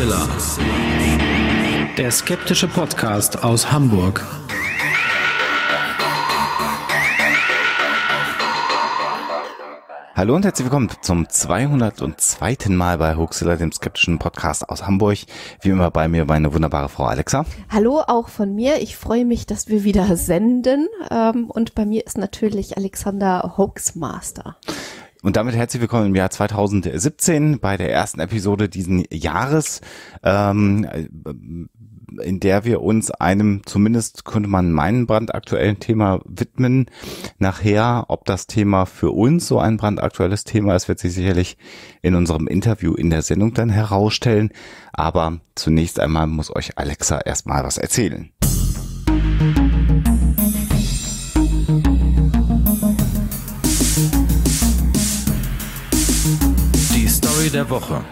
Hoaxilla. Der skeptische Podcast aus Hamburg. Hallo und herzlich willkommen zum 202. Mal bei Hoaxilla, dem skeptischen Podcast aus Hamburg. Wie immer bei mir meine wunderbare Frau Alexa. Hallo auch von mir. Ich freue mich, dass wir wieder senden. Ähm, und bei mir ist natürlich Alexander Hoaxmaster. Und damit herzlich willkommen im Jahr 2017 bei der ersten Episode diesen Jahres. Ähm, in der wir uns einem, zumindest könnte man meinen brandaktuellen Thema widmen. Nachher, ob das Thema für uns so ein brandaktuelles Thema ist, wird sich sicherlich in unserem Interview in der Sendung dann herausstellen. Aber zunächst einmal muss euch Alexa erstmal was erzählen. Die Story der Woche.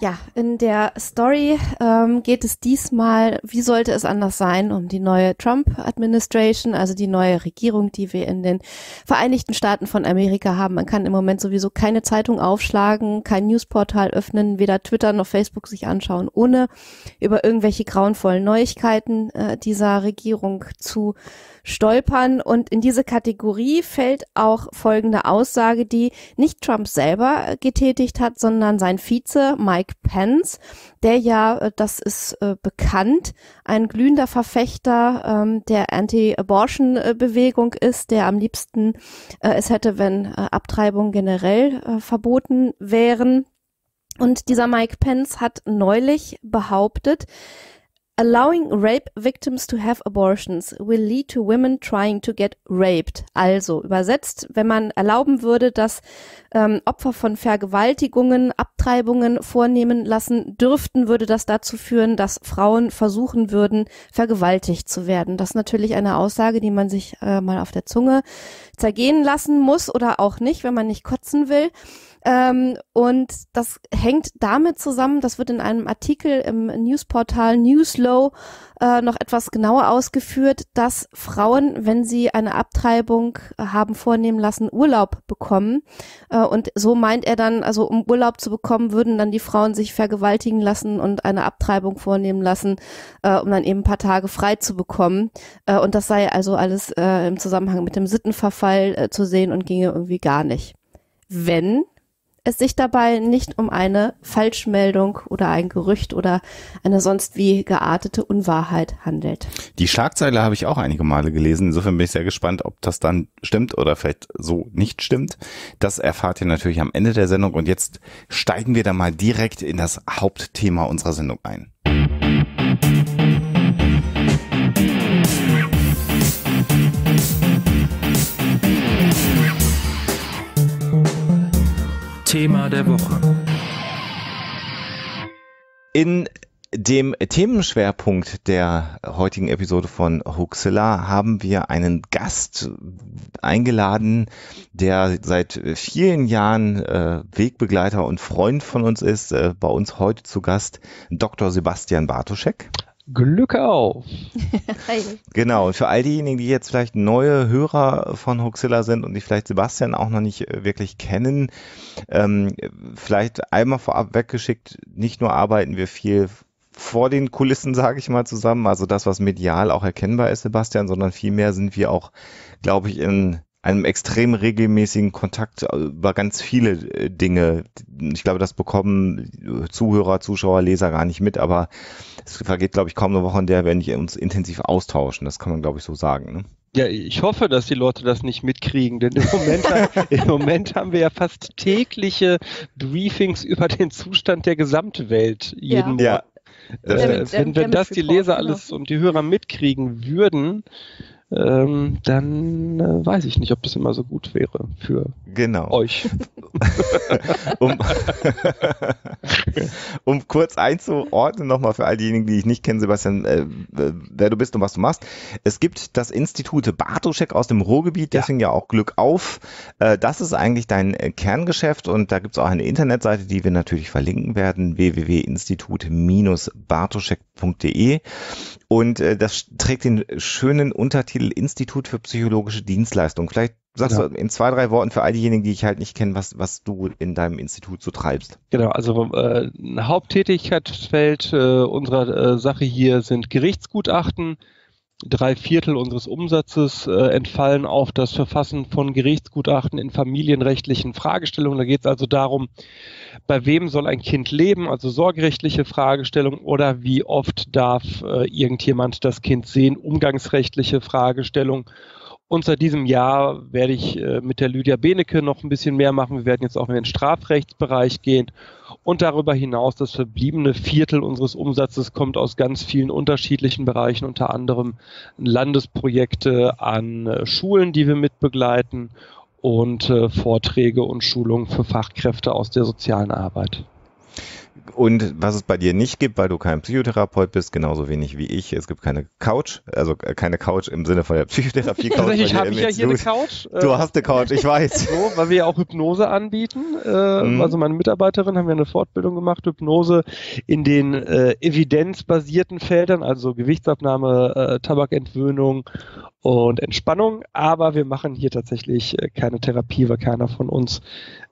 Ja, in der Story ähm, geht es diesmal, wie sollte es anders sein, um die neue Trump-Administration, also die neue Regierung, die wir in den Vereinigten Staaten von Amerika haben. Man kann im Moment sowieso keine Zeitung aufschlagen, kein Newsportal öffnen, weder Twitter noch Facebook sich anschauen, ohne über irgendwelche grauenvollen Neuigkeiten äh, dieser Regierung zu stolpern. Und in diese Kategorie fällt auch folgende Aussage, die nicht Trump selber getätigt hat, sondern sein Vize Mike Pence, der ja, äh, das ist äh, bekannt, ein glühender Verfechter ähm, der Anti-Abortion-Bewegung ist, der am liebsten äh, es hätte, wenn äh, Abtreibungen generell äh, verboten wären. Und dieser Mike Pence hat neulich behauptet, Allowing rape victims to have abortions will lead to women trying to get raped. Also übersetzt, wenn man erlauben würde, dass ähm, Opfer von Vergewaltigungen Abtreibungen vornehmen lassen dürften, würde das dazu führen, dass Frauen versuchen würden, vergewaltigt zu werden. Das ist natürlich eine Aussage, die man sich äh, mal auf der Zunge zergehen lassen muss oder auch nicht, wenn man nicht kotzen will. Ähm, und das hängt damit zusammen, das wird in einem Artikel im Newsportal Newslow äh, noch etwas genauer ausgeführt, dass Frauen, wenn sie eine Abtreibung haben vornehmen lassen, Urlaub bekommen. Äh, und so meint er dann, also um Urlaub zu bekommen, würden dann die Frauen sich vergewaltigen lassen und eine Abtreibung vornehmen lassen, äh, um dann eben ein paar Tage frei zu bekommen. Äh, und das sei also alles äh, im Zusammenhang mit dem Sittenverfall äh, zu sehen und ginge irgendwie gar nicht. Wenn es sich dabei nicht um eine Falschmeldung oder ein Gerücht oder eine sonst wie geartete Unwahrheit handelt. Die Schlagzeile habe ich auch einige Male gelesen. Insofern bin ich sehr gespannt, ob das dann stimmt oder vielleicht so nicht stimmt. Das erfahrt ihr natürlich am Ende der Sendung. Und jetzt steigen wir da mal direkt in das Hauptthema unserer Sendung ein. Thema der Woche. In dem Themenschwerpunkt der heutigen Episode von Hoaxilla haben wir einen Gast eingeladen, der seit vielen Jahren äh, Wegbegleiter und Freund von uns ist. Äh, bei uns heute zu Gast Dr. Sebastian Bartoschek. Glück auf! Genau, und für all diejenigen, die jetzt vielleicht neue Hörer von Hoaxilla sind und die vielleicht Sebastian auch noch nicht äh, wirklich kennen, ähm, vielleicht einmal vorab weggeschickt, nicht nur arbeiten wir viel vor den Kulissen, sage ich mal, zusammen, also das, was medial auch erkennbar ist, Sebastian, sondern vielmehr sind wir auch, glaube ich, in einem extrem regelmäßigen Kontakt äh, über ganz viele äh, Dinge. Ich glaube, das bekommen Zuhörer, Zuschauer, Leser gar nicht mit, aber es vergeht, glaube ich, kaum eine Woche, in der wir nicht uns intensiv austauschen. Das kann man, glaube ich, so sagen. Ne? Ja, ich hoffe, dass die Leute das nicht mitkriegen, denn im Moment, im Moment haben wir ja fast tägliche Briefings über den Zustand der Gesamtwelt jeden ja. Ja. Äh, wenn, wenn das die Leser genau. alles und die Hörer mitkriegen würden, ähm, dann äh, weiß ich nicht, ob das immer so gut wäre für genau. euch. um, um kurz einzuordnen, nochmal für all diejenigen, die ich nicht kenne, Sebastian, äh, wer du bist und was du machst. Es gibt das Institut Bartoschek aus dem Ruhrgebiet, deswegen ja, ja auch Glück auf. Äh, das ist eigentlich dein äh, Kerngeschäft und da gibt es auch eine Internetseite, die wir natürlich verlinken werden, www.institut-bartoschek.de. Und äh, das trägt den schönen Untertitel Institut für psychologische Dienstleistung. Vielleicht sagst Genau. du in zwei, drei Worten für all diejenigen, die ich halt nicht kenne, was, was du in deinem Institut so treibst. Genau, also äh, ein Haupttätigkeitsfeld äh, unserer äh, Sache hier sind Gerichtsgutachten. Drei Viertel unseres Umsatzes äh, entfallen auf das Verfassen von Gerichtsgutachten in familienrechtlichen Fragestellungen. Da geht es also darum, bei wem soll ein Kind leben, also sorgerechtliche Fragestellungen oder wie oft darf äh, irgendjemand das Kind sehen, umgangsrechtliche Fragestellungen. Und seit diesem Jahr werde ich äh, mit der Lydia Benecke noch ein bisschen mehr machen. Wir werden jetzt auch in den Strafrechtsbereich gehen. Und darüber hinaus das verbliebene Viertel unseres Umsatzes kommt aus ganz vielen unterschiedlichen Bereichen, unter anderem Landesprojekte an äh, Schulen, die wir mitbegleiten und äh, Vorträge und Schulungen für Fachkräfte aus der sozialen Arbeit. Und was es bei dir nicht gibt, weil du kein Psychotherapeut bist, genauso wenig wie ich, es gibt keine Couch, also äh, keine Couch im Sinne von der Psychotherapie-Couch. Tatsächlich habe ich ja hier eine. Couch. äh, Du hast eine Couch, ich weiß. So, weil wir ja auch Hypnose anbieten. Äh, Mhm. Also meine Mitarbeiterin haben ja eine Fortbildung gemacht, Hypnose in den äh, evidenzbasierten Feldern, also Gewichtsabnahme, äh, Tabakentwöhnung und Entspannung. Aber wir machen hier tatsächlich keine Therapie, weil keiner von uns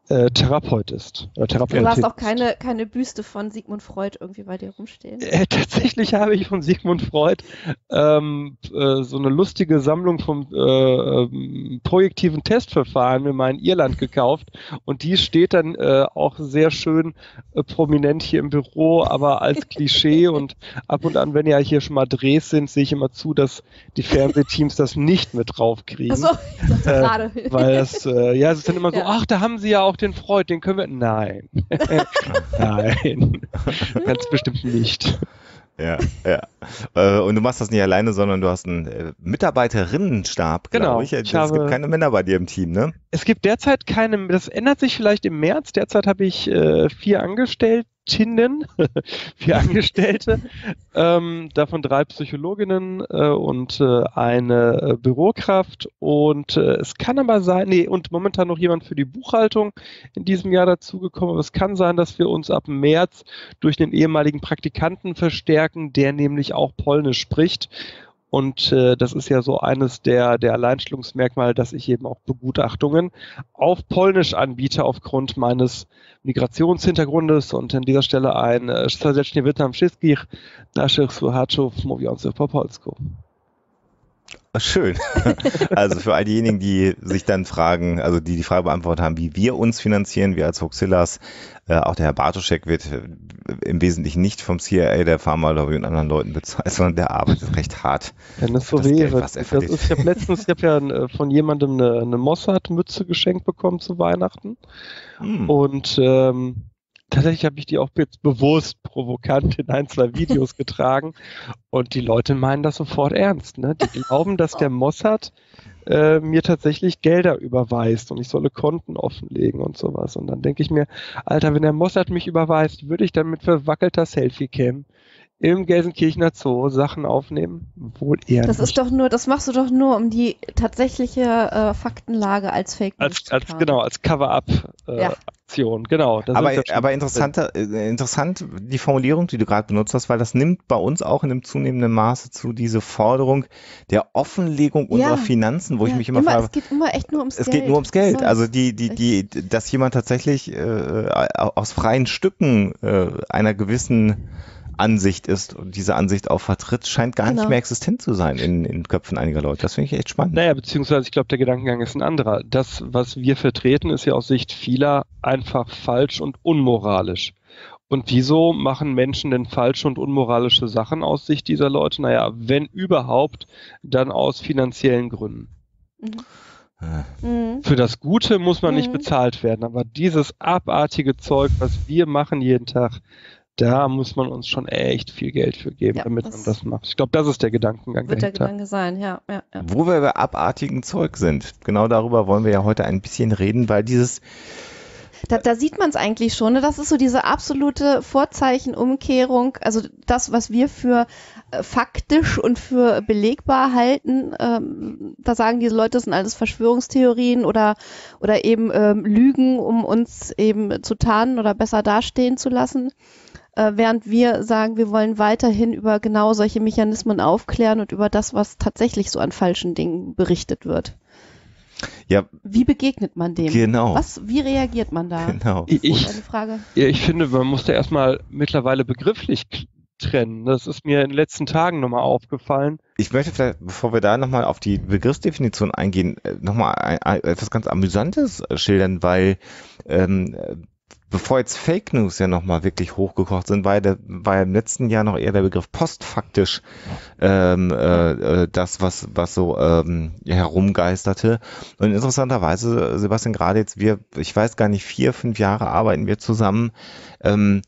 äh, Therapeut ist. Oder Du Therapeutin hast auch keine, keine Büste von Sigmund Freud irgendwie bei dir rumstehen. Äh, tatsächlich habe ich von Sigmund Freud ähm, äh, so eine lustige Sammlung vom äh, ähm, projektiven Testverfahren mir mal in Irland gekauft und die steht dann äh, auch sehr schön äh, prominent hier im Büro, aber als Klischee und ab und an, wenn ja hier schon mal Drehs sind, sehe ich immer zu, dass die Fernsehteams das nicht mit draufkriegen. Achso, ich dachte Äh, gerade. Weil das, ja, es ist dann immer so, ach, da haben sie ja auch den Freud, den können wir. Nein. Nein. Ganz bestimmt nicht. Ja, ja. Äh, Und du machst das nicht alleine, sondern du hast einen äh, Mitarbeiterinnenstab, Genau. ich. Ich es habe- gibt keine Männer bei dir im Team, ne? Es gibt derzeit keine, das ändert sich vielleicht im März. Derzeit habe ich äh, vier Angestelltinnen, vier Angestellte, ähm, davon drei Psychologinnen äh, und äh, eine äh, Bürokraft. Und äh, es kann aber sein, nee, und momentan noch jemand für die Buchhaltung in diesem Jahr dazugekommen. Aber es kann sein, dass wir uns ab März durch den ehemaligen Praktikanten verstärken, der nämlich auch Polnisch spricht. Und äh, das ist ja so eines der, der Alleinstellungsmerkmale, dass ich eben auch Begutachtungen auf Polnisch anbiete aufgrund meines Migrationshintergrundes und an dieser Stelle ein äh, serdecznie witam wszystkich naszych słuchaczów mówiących po polsku. Schön. Also für all diejenigen, die sich dann fragen, also die die Frage beantwortet haben, wie wir uns finanzieren, wir als Hoxillas, äh, auch der Herr Bartoschek wird äh, im Wesentlichen nicht vom CIA, der Pharmalobby und anderen Leuten bezahlt, sondern der arbeitet recht hart. Wenn es so Das Geld, wäre. er Das ist, ich habe letztens, ich habe ja äh, von jemandem eine, eine Mossad-Mütze geschenkt bekommen zu Weihnachten. Hm. Und ähm, tatsächlich habe ich die auch jetzt bewusst provokant in ein, zwei Videos getragen. Und die Leute meinen das sofort ernst. Ne? Die glauben, dass der Mossad äh, mir tatsächlich Gelder überweist und ich solle Konten offenlegen und sowas. Und dann denke ich mir, Alter, wenn der Mossad mich überweist, würde ich dann mit verwackelter Selfie-Cam im Gelsenkirchener Zoo Sachen aufnehmen? Wohl eher Das nicht. ist doch nur, das machst du doch nur, um die tatsächliche äh, Faktenlage als Fake News als, zu als genau als Cover-up-Aktion, Ja. Genau. Da Aber, aber interessanter, äh, interessant die Formulierung, die du gerade benutzt hast, weil das nimmt bei uns auch in einem zunehmenden Maße zu diese Forderung der Offenlegung Ja. unserer Finanzen, wo ich Ja, mich immer, frage, es geht immer echt nur ums es Geld. geht nur ums Geld. Was Also die, die, die, dass jemand tatsächlich äh, aus freien Stücken äh, einer gewissen Ansicht ist und diese Ansicht auch vertritt, scheint gar nicht Genau. mehr existent zu sein in, in Köpfen einiger Leute. Das finde ich echt spannend. Naja, beziehungsweise ich glaube, der Gedankengang ist ein anderer. Das, was wir vertreten, ist ja aus Sicht vieler einfach falsch und unmoralisch. Und wieso machen Menschen denn falsche und unmoralische Sachen aus Sicht dieser Leute? Naja, wenn überhaupt, dann aus finanziellen Gründen. Äh, Mhm. Für das Gute muss man nicht Mhm. bezahlt werden, aber dieses abartige Zeug, was wir machen jeden Tag, da muss man uns schon echt viel Geld für geben, Ja, damit das man das macht. Ich glaube, das ist der Gedankengang Wird der dahinter. Gedanke sein, ja, ja, ja. Wo wir bei abartigen Zeug sind, genau darüber wollen wir ja heute ein bisschen reden, weil dieses Da, da sieht man es eigentlich schon. Ne? Das ist so diese absolute Vorzeichenumkehrung. Also das, was wir für äh, faktisch und für belegbar halten. Ähm, da sagen diese Leute, das sind alles Verschwörungstheorien oder, oder eben ähm, Lügen, um uns eben zu tarnen oder besser dastehen zu lassen. Äh, während wir sagen, wir wollen weiterhin über genau solche Mechanismen aufklären und über das, was tatsächlich so an falschen Dingen berichtet wird. Ja. Wie begegnet man dem? Genau. Was, wie reagiert man da? Genau. Ich, Eine Frage. Ja, ich finde, man muss da erstmal mittlerweile begrifflich trennen. Das ist mir in den letzten Tagen nochmal aufgefallen. Ich möchte vielleicht, bevor wir da nochmal auf die Begriffsdefinition eingehen, äh, nochmal etwas ganz Amüsantes schildern, weil ähm, bevor jetzt Fake News ja nochmal wirklich hochgekocht sind, war ja, der, war ja im letzten Jahr noch eher der Begriff postfaktisch ähm, äh, äh, das, was, was so ähm, herumgeisterte. Und interessanterweise, Sebastian, gerade jetzt wir, ich weiß gar nicht, vier, fünf Jahre arbeiten wir zusammen. Ähm,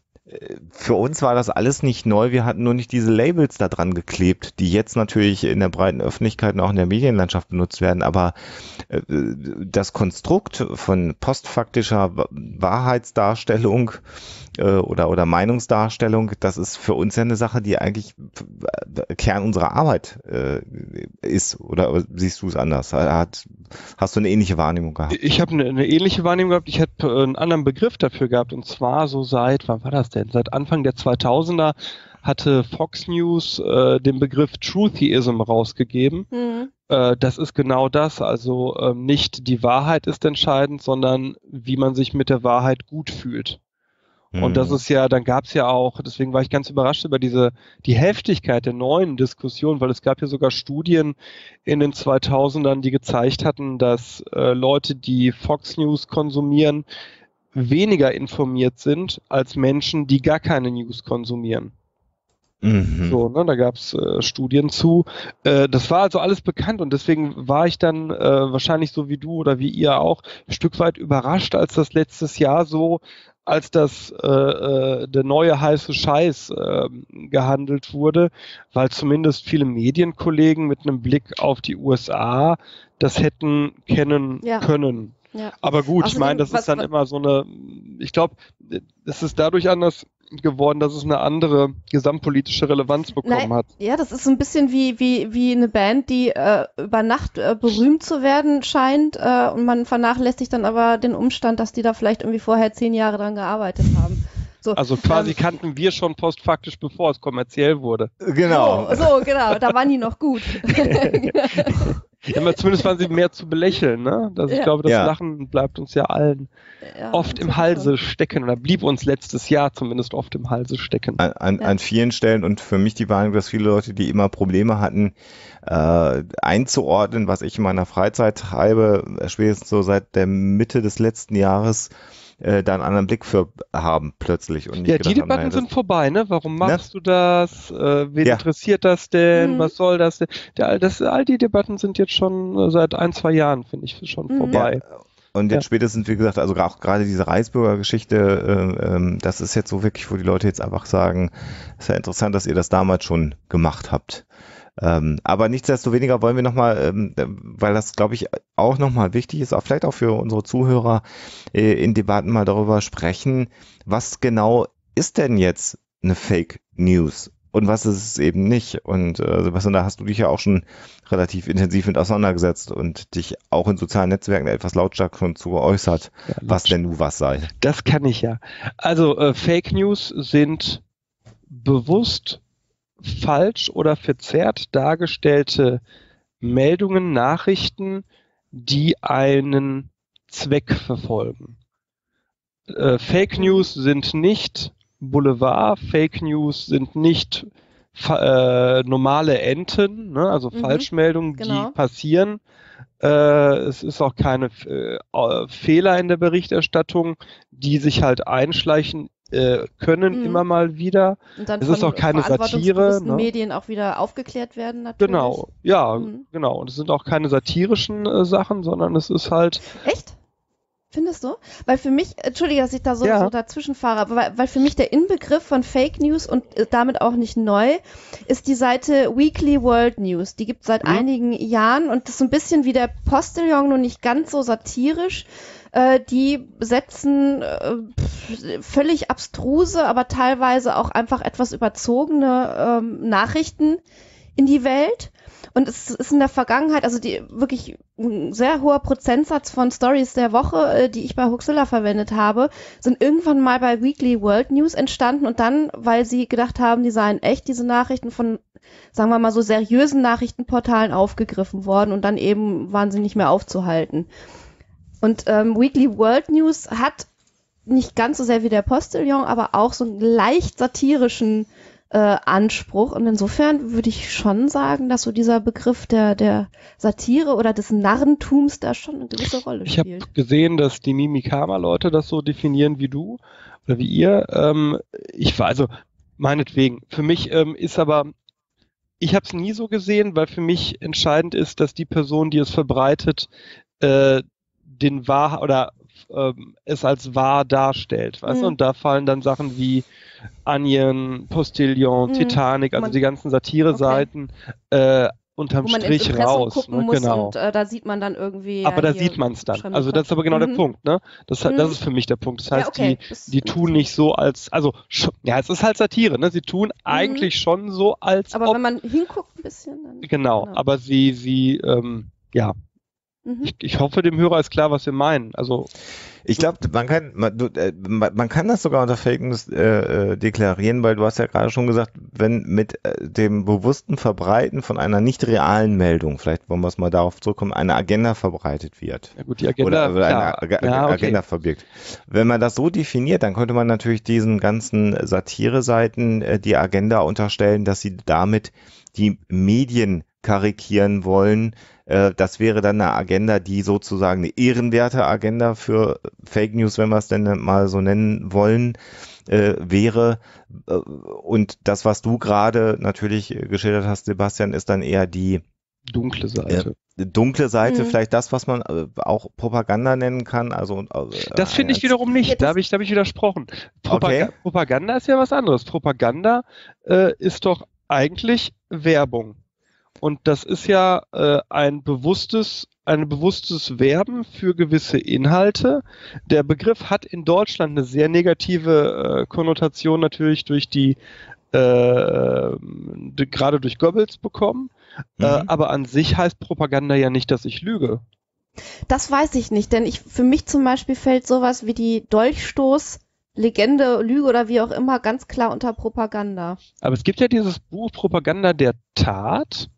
für uns war das alles nicht neu. Wir hatten nur nicht diese Labels da dran geklebt, die jetzt natürlich in der breiten Öffentlichkeit und auch in der Medienlandschaft benutzt werden. Aber äh, das Konstrukt von postfaktischer Wahrheitsdarstellung äh, oder, oder Meinungsdarstellung, das ist für uns ja eine Sache, die eigentlich Kern unserer Arbeit äh, ist. Oder siehst du es anders? Hat, hast du eine ähnliche Wahrnehmung gehabt? Ich habe eine, eine ähnliche Wahrnehmung gehabt. Ich hätte einen anderen Begriff dafür gehabt. Und zwar so seit, wann war das denn? Seit Anfang der 2000er hatte Fox News äh, den Begriff Trutheism rausgegeben. Mhm. Äh, das ist genau das. Also ähm, nicht die Wahrheit ist entscheidend, sondern wie man sich mit der Wahrheit gut fühlt. Und das mhm. ist ja, dann gab es ja auch, deswegen war ich ganz überrascht über diese, die Heftigkeit der neuen Diskussion, weil es gab ja sogar Studien in den 2000ern, die gezeigt hatten, dass äh, Leute, die Fox News konsumieren, weniger informiert sind als Menschen, die gar keine News konsumieren. Mhm. So, ne, da gab es äh, Studien zu. Äh, das war also alles bekannt und deswegen war ich dann äh, wahrscheinlich so wie du oder wie ihr auch ein Stück weit überrascht, als das letztes Jahr so als das äh, äh, der neue heiße Scheiß äh, gehandelt wurde, weil zumindest viele Medienkollegen mit einem Blick auf die USA das hätten kennen ja. können. Ja. Aber gut, Außerdem, ich meine, das was, ist dann was, immer so eine, ich glaube, es ist dadurch anders geworden, dass es eine andere gesamtpolitische Relevanz bekommen Nein, hat. Ja, das ist so ein bisschen wie, wie, wie eine Band, die äh, über Nacht äh, berühmt zu werden scheint äh, und man vernachlässigt dann aber den Umstand, dass die da vielleicht irgendwie vorher zehn Jahre dran gearbeitet haben. So, also quasi ähm, kannten wir schon postfaktisch, bevor es kommerziell wurde. Genau. So, so genau, da waren die noch gut. Ja, aber zumindest waren sie mehr zu belächeln, ne? Das, ja. Ich glaube, das ja. Lachen bleibt uns ja allen ja, oft im Halse stecken oder blieb uns letztes Jahr zumindest oft im Halse stecken. An, an, an vielen Stellen und für mich die Wahrnehmung, dass viele Leute, die immer Probleme hatten, äh, einzuordnen, was ich in meiner Freizeit treibe, spätestens so seit der Mitte des letzten Jahres, äh, da einen anderen Blick für haben plötzlich. Und ja, die Debatten haben, sind vorbei, ne? Warum machst ne? du das? Äh, wen ja. interessiert das denn? Mhm. Was soll das denn? Der, das, all die Debatten sind jetzt schon äh, seit ein, zwei Jahren, finde ich, schon mhm. vorbei. Ja. Und jetzt ja. spätestens, wie gesagt, also auch gerade diese Reisbürger-Geschichte, äh, ähm, das ist jetzt so wirklich, wo die Leute jetzt einfach sagen, ist ja interessant, dass ihr das damals schon gemacht habt. Ähm, aber nichtsdestoweniger wollen wir nochmal, ähm, weil das, glaube ich, auch nochmal wichtig ist, auch vielleicht auch für unsere Zuhörer äh, in Debatten mal darüber sprechen, was genau ist denn jetzt eine Fake News? Und was ist es eben nicht? Und äh, Sebastian, da hast du dich ja auch schon relativ intensiv mit auseinandergesetzt und dich auch in sozialen Netzwerken etwas lautstark schon zu geäußert, ja, was denn nun was sei. Das kann ich ja. Also äh, Fake News sind bewusst falsch oder verzerrt dargestellte Meldungen, Nachrichten, die einen Zweck verfolgen. Äh, Fake News sind nicht Boulevard, Fake News sind nicht äh, normale Enten, ne, also mhm, Falschmeldungen, genau. die passieren. Äh, es ist auch keine äh, Fehler in der Berichterstattung, die sich halt einschleichen äh, können mhm. immer mal wieder. Und dann es ist auch keine Satire. Ne? Medien auch wieder aufgeklärt werden natürlich. Genau, ja, mhm. genau. Und es sind auch keine satirischen äh, Sachen, sondern es ist halt. Echt? Findest du? Weil für mich, entschuldige, dass ich da so, ja. so dazwischen fahre, aber weil, weil, für mich der Inbegriff von Fake News und äh, damit auch nicht neu ist die Seite Weekly World News. Die gibt es seit mhm. einigen Jahren und das ist so ein bisschen wie der Postillon, nur nicht ganz so satirisch, äh, die setzen äh, völlig abstruse, aber teilweise auch einfach etwas überzogene ähm, Nachrichten in die Welt. Und es ist in der Vergangenheit, also die wirklich ein sehr hoher Prozentsatz von Stories der Woche, äh, die ich bei Huxilla verwendet habe, sind irgendwann mal bei Weekly World News entstanden und dann, weil sie gedacht haben, die seien echt, diese Nachrichten von, sagen wir mal so seriösen Nachrichtenportalen aufgegriffen worden und dann eben waren sie nicht mehr aufzuhalten. Und ähm, Weekly World News hat nicht ganz so sehr wie der Postillon, aber auch so einen leicht satirischen äh, Anspruch. Und insofern würde ich schon sagen, dass so dieser Begriff der, der Satire oder des Narrentums da schon eine gewisse Rolle Ich habe spielt. gesehen, dass die Mimikama-Leute das so definieren wie du oder wie ihr. Ähm, ich war also meinetwegen. Für mich ähm, ist aber ich habe es nie so gesehen, weil für mich entscheidend ist, dass die Person, die es verbreitet, äh, den wahr oder ähm, es als wahr darstellt. Weißt? Mhm. Und da fallen dann Sachen wie Onion, Postillon, Mhm. Titanic, also Man- die ganzen Satire-Seiten äh, unterm Strich raus. Ne? Genau. und äh, da sieht man dann irgendwie. aber ja, da sieht man es dann. Also das ist aber genau der Mhm. Punkt, ne? Das, Mhm. das ist für mich der Punkt. Das Ja, heißt, okay. die, Das- die tun nicht so als, also ja, es ist halt Satire, ne? Sie tun eigentlich schon so als Mhm. Aber ob, wenn man hinguckt ein bisschen, dann. genau, genau. aber sie, sie, ähm, ja, Mhm. ich, ich hoffe, dem Hörer ist klar, was wir meinen. Also Ich glaube, man kann, man, du, äh, man man kann das sogar unter Fake News äh, äh, deklarieren, weil du hast ja gerade schon gesagt, wenn mit äh, dem bewussten Verbreiten von einer nicht realen Meldung, vielleicht wollen wir es mal darauf zurückkommen, eine Agenda verbreitet wird. ja gut, die Agenda, oder, oder eine Ag ja, okay. Agenda verbirgt. Wenn man das so definiert, dann könnte man natürlich diesen ganzen Satire-Seiten äh, die Agenda unterstellen, dass sie damit die Medien karikieren wollen. Äh, das wäre dann eine Agenda, die sozusagen eine ehrenwerte Agenda für Fake News, wenn wir es denn mal so nennen wollen, äh, wäre. Äh, Und das, was du gerade natürlich äh, geschildert hast, Sebastian, ist dann eher die dunkle Seite. dunkle Seite, Mhm. vielleicht das, was man äh, auch Propaganda nennen kann. Also äh, Das finde ich wiederum nicht. Da habe ich, da hab ich widersprochen. Propaga Okay. Propaganda ist ja was anderes. Propaganda äh, ist doch eigentlich Werbung. Und das ist ja äh, ein bewusstes, ein bewusstes Werben für gewisse Inhalte. Der Begriff hat in Deutschland eine sehr negative äh, Konnotation natürlich durch die äh, d- gerade durch Goebbels bekommen. Äh, Mhm. aber an sich heißt Propaganda ja nicht, dass ich lüge. Das weiß ich nicht, denn ich, für mich zum Beispiel fällt sowas wie die Dolchstoß, Legende, Lüge oder wie auch immer ganz klar unter Propaganda. Aber es gibt ja dieses Buch Propaganda der Tat.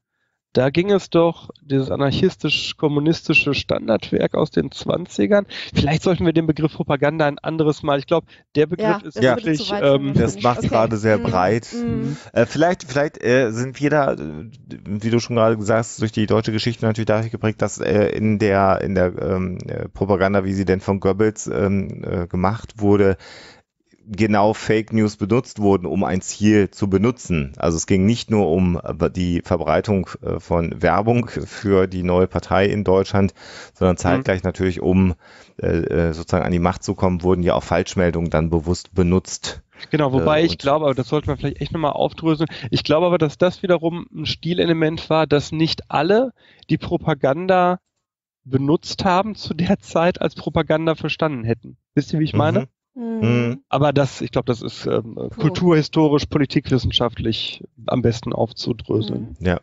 Da ging es doch, dieses anarchistisch-kommunistische Standardwerk aus den 20ern. Vielleicht sollten wir den Begriff Propaganda ein anderes Mal. Ich glaube, der Begriff ist das Ja. würde wirklich, ähm, Das macht gerade sehr Mhm. breit. Mhm. Äh, vielleicht, vielleicht äh, sind wir da, äh, wie du schon gerade gesagt hast, durch die deutsche Geschichte natürlich dadurch geprägt, dass äh, in der in der ähm, äh, Propaganda, wie sie denn von Goebbels ähm, äh, gemacht wurde, genau Fake News benutzt wurden, um ein Ziel zu benutzen. Also es ging nicht nur um äh, die Verbreitung äh, von Werbung für die neue Partei in Deutschland, sondern zeitgleich natürlich, um äh, sozusagen an die Macht zu kommen, wurden ja auch Falschmeldungen dann bewusst benutzt. Genau, wobei Äh, ich glaube, aber das sollte man vielleicht echt nochmal aufdröseln. Ich glaube aber, dass das wiederum ein Stilelement war, dass nicht alle die Propaganda benutzt haben zu der Zeit als Propaganda verstanden hätten. Wisst ihr, wie ich meine? Mhm. Mhm. Aber das, ich glaube, das ist ähm, kulturhistorisch, politikwissenschaftlich am besten aufzudröseln. Mhm. Ja,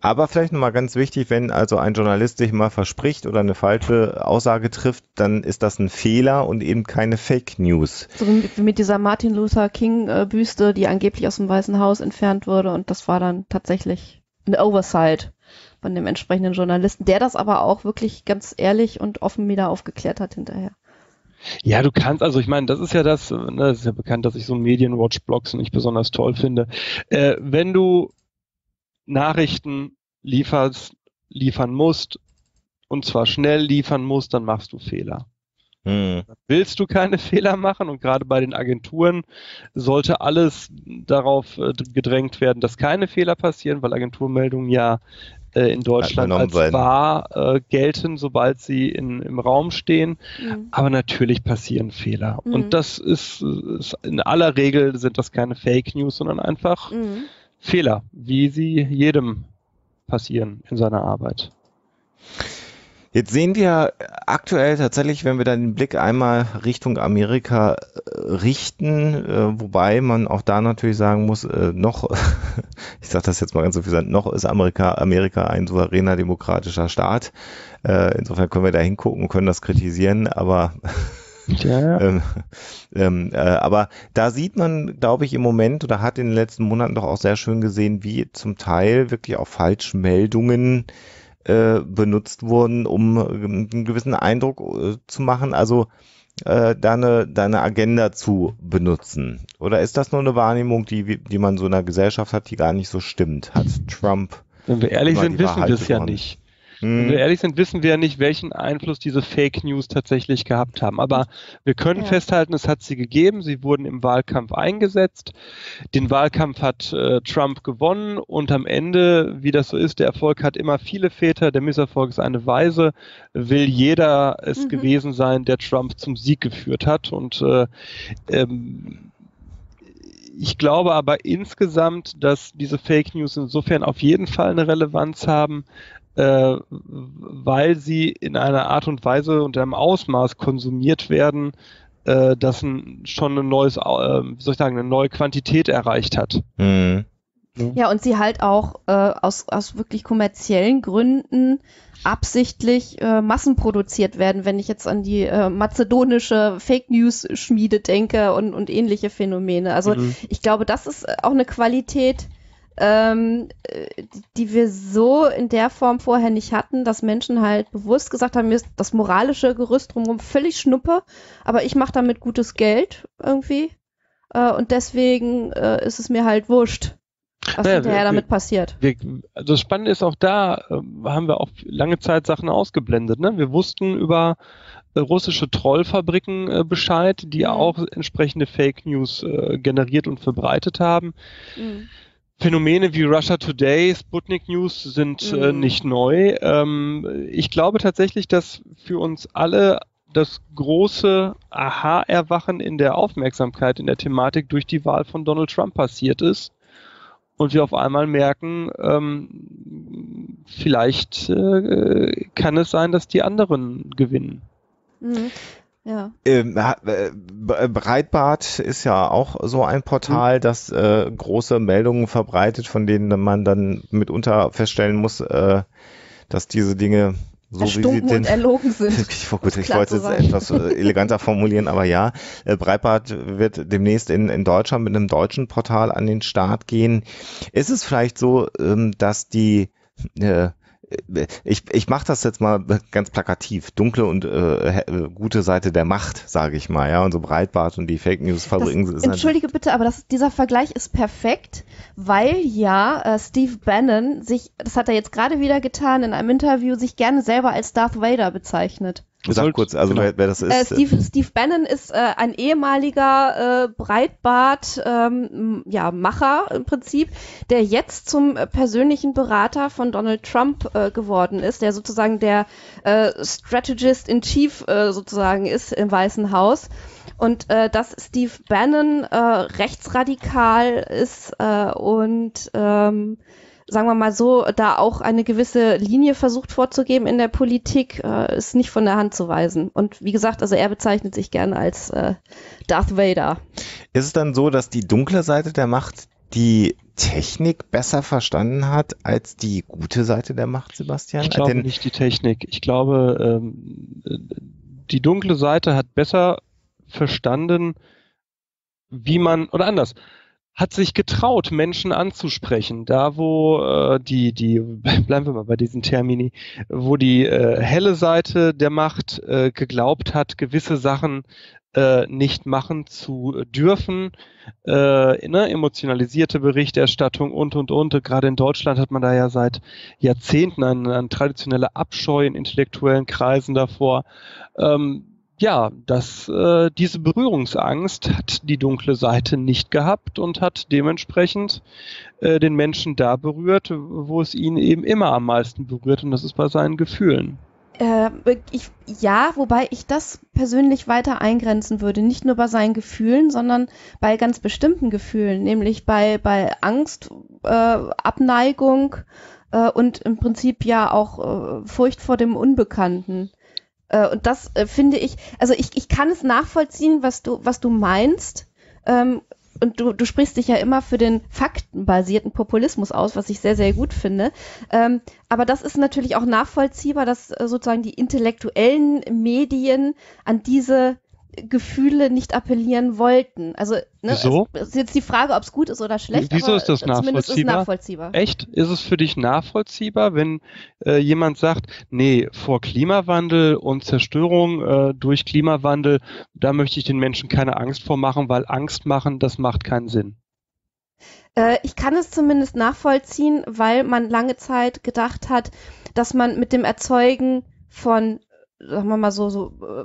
aber vielleicht nochmal ganz wichtig, wenn also ein Journalist sich mal verspricht oder eine falsche Aussage trifft, dann ist das ein Fehler und eben keine Fake News. So wie mit- dieser Martin Luther King äh, Büste, die angeblich aus dem Weißen Haus entfernt wurde und das war dann tatsächlich eine Oversight von dem entsprechenden Journalisten, der das aber auch wirklich ganz ehrlich und offen wieder aufgeklärt hat hinterher. Ja, du kannst, also ich meine, das ist ja das, ne, das ist ja bekannt, dass ich so Medienwatch-Blogs nicht besonders toll finde. Äh, wenn du Nachrichten lieferst, liefern musst, und zwar schnell liefern musst, dann machst du Fehler. Hm. Willst du keine Fehler machen und gerade bei den Agenturen sollte alles darauf äh, gedrängt werden, dass keine Fehler passieren, weil Agenturmeldungen ja äh, in Deutschland als werden. wahr äh, gelten, sobald sie in, im Raum stehen. Mhm. Aber natürlich passieren Fehler. Mhm. Und das ist, ist, in aller Regel sind das keine Fake News, sondern einfach Mhm. Fehler, wie sie jedem passieren in seiner Arbeit. Jetzt sehen wir aktuell tatsächlich, wenn wir dann den Blick einmal Richtung Amerika äh, richten, äh, wobei man auch da natürlich sagen muss, äh, noch, ich sage das jetzt mal ganz so viel, noch ist Amerika, Amerika ein souveräner demokratischer Staat. Insofern können wir da hingucken und können das kritisieren, aber ja, ja. ähm, ähm, äh, aber da sieht man, glaube ich, im Moment oder hat in den letzten Monaten doch auch sehr schön gesehen, wie zum Teil wirklich auch Falschmeldungen äh, benutzt wurden, um einen gewissen Eindruck äh, zu machen. Also äh, deine, deine Agenda zu benutzen? Oder ist das nur eine Wahrnehmung, die, die man so in einer Gesellschaft hat, die gar nicht so stimmt? Hat Trump. Wenn wir ehrlich sind, wissen wir es ja nicht. Wenn hm. wir ehrlich sind, wissen wir ja nicht, welchen Einfluss diese Fake News tatsächlich gehabt haben. Aber wir können ja. festhalten, es hat sie gegeben. Sie wurden im Wahlkampf eingesetzt. Den Wahlkampf hat äh, Trump gewonnen und am Ende, wie das so ist, der Erfolg hat immer viele Väter. Der Misserfolg ist eine Weise. Will jeder es mhm. gewesen sein, der Trump zum Sieg geführt hat. Und äh, ähm, ich glaube aber insgesamt, dass diese Fake News insofern auf jeden Fall eine Relevanz haben, äh, weil sie in einer Art und Weise und einem Ausmaß konsumiert werden, äh, das ein, schon ein neues, äh, wie soll ich sagen, eine neue Quantität erreicht hat. Mhm. Ja, und sie halt auch äh, aus, aus wirklich kommerziellen Gründen absichtlich äh, massenproduziert werden, wenn ich jetzt an die äh, mazedonische Fake News Schmiede denke und, und ähnliche Phänomene. Also mhm. ich glaube, das ist auch eine Qualität, ähm, die wir so in der Form vorher nicht hatten, dass Menschen halt bewusst gesagt haben, mir ist das moralische Gerüst drumherum völlig schnuppe, aber ich mache damit gutes Geld irgendwie äh, und deswegen äh, ist es mir halt wurscht. Was naja, hinterher wir, damit passiert. Wir, also das Spannende ist auch da, äh, haben wir auch lange Zeit Sachen ausgeblendet. Ne? Wir wussten über äh, russische Trollfabriken äh, Bescheid, die mhm. auch entsprechende Fake News äh, generiert und verbreitet haben. Mhm. Phänomene wie Russia Today, Sputnik News sind äh, mhm. äh, nicht neu. Ähm, ich glaube tatsächlich, dass für uns alle das große Aha-Erwachen in der Aufmerksamkeit in der Thematik durch die Wahl von Donald Trump passiert ist. Und wir auf einmal merken, ähm, vielleicht äh, kann es sein, dass die anderen gewinnen. Mhm. Ja. Ähm, äh, Breitbart ist ja auch so ein Portal, mhm. das äh, große Meldungen verbreitet, von denen man dann mitunter feststellen muss, äh, dass diese Dinge so wie sie denn, erlogen sind. ich, gut, ich wollte es etwas äh, eleganter formulieren, aber ja, äh, Breitbart wird demnächst in, in Deutschland mit einem deutschen Portal an den Start gehen. Ist es vielleicht so, ähm, dass die äh, ich, ich mache das jetzt mal ganz plakativ. Dunkle und äh, gute Seite der Macht, sage ich mal, ja. Und so Breitbart und die Fake News verbringen. Das, entschuldige bitte, aber das, dieser Vergleich ist perfekt, weil ja äh, Steve Bannon sich, das hat er jetzt gerade wieder getan in einem Interview, sich gerne selber als Darth Vader bezeichnet. Sag kurz, also genau. wer, wer, das ist. Äh, Steve, Steve Bannon ist äh, ein ehemaliger äh, Breitbart ähm, ja, Macher im Prinzip, der jetzt zum persönlichen Berater von Donald Trump äh, geworden ist, der sozusagen der äh, Strategist in Chief äh, sozusagen ist im Weißen Haus. Und äh, dass Steve Bannon äh, rechtsradikal ist äh, und ähm, sagen wir mal so, da auch eine gewisse Linie versucht vorzugeben in der Politik, äh, ist nicht von der Hand zu weisen. Und wie gesagt, also er bezeichnet sich gerne als äh, Darth Vader. Ist es dann so, dass die dunkle Seite der Macht die Technik besser verstanden hat als die gute Seite der Macht, Sebastian? Ich glaube Denn nicht die Technik. Ich glaube, ähm, die dunkle Seite hat besser verstanden, wie man, oder anders, hat sich getraut, Menschen anzusprechen. Da, wo äh, die, die, bleiben wir mal bei diesen Termini, wo die äh, helle Seite der Macht äh, geglaubt hat, gewisse Sachen äh, nicht machen zu dürfen, äh, ne, emotionalisierte Berichterstattung und und und. Gerade in Deutschland hat man da ja seit Jahrzehnten eine, eine traditionelle Abscheu in intellektuellen Kreisen davor. Ähm, ja, dass äh, diese Berührungsangst hat die dunkle Seite nicht gehabt und hat dementsprechend äh, den Menschen da berührt, wo es ihn eben immer am meisten berührt und das ist bei seinen Gefühlen. Äh, ich, ja, wobei ich das persönlich weiter eingrenzen würde. Nicht nur bei seinen Gefühlen, sondern bei ganz bestimmten Gefühlen, nämlich bei, bei Angst, äh, Abneigung äh, und im Prinzip ja auch äh, Furcht vor dem Unbekannten. Äh, und das äh, finde ich, also ich, ich kann es nachvollziehen, was du, was du meinst. Ähm, und du, du sprichst dich ja immer für den faktenbasierten Populismus aus, was ich sehr, sehr gut finde. Ähm, aber das ist natürlich auch nachvollziehbar, dass äh, sozusagen die intellektuellen Medien an diese Gefühle nicht appellieren wollten. Also ne, Wieso? es ist jetzt die Frage, ob es gut ist oder schlecht. Wieso ist das zumindest nachvollziehbar? Ist nachvollziehbar. Echt? Ist es für dich nachvollziehbar, wenn äh, jemand sagt, nee, vor Klimawandel und Zerstörung äh, durch Klimawandel, da möchte ich den Menschen keine Angst vor machen, weil Angst machen, das macht keinen Sinn. Äh, ich kann es zumindest nachvollziehen, weil man lange Zeit gedacht hat, dass man mit dem Erzeugen von, sagen wir mal so, so äh,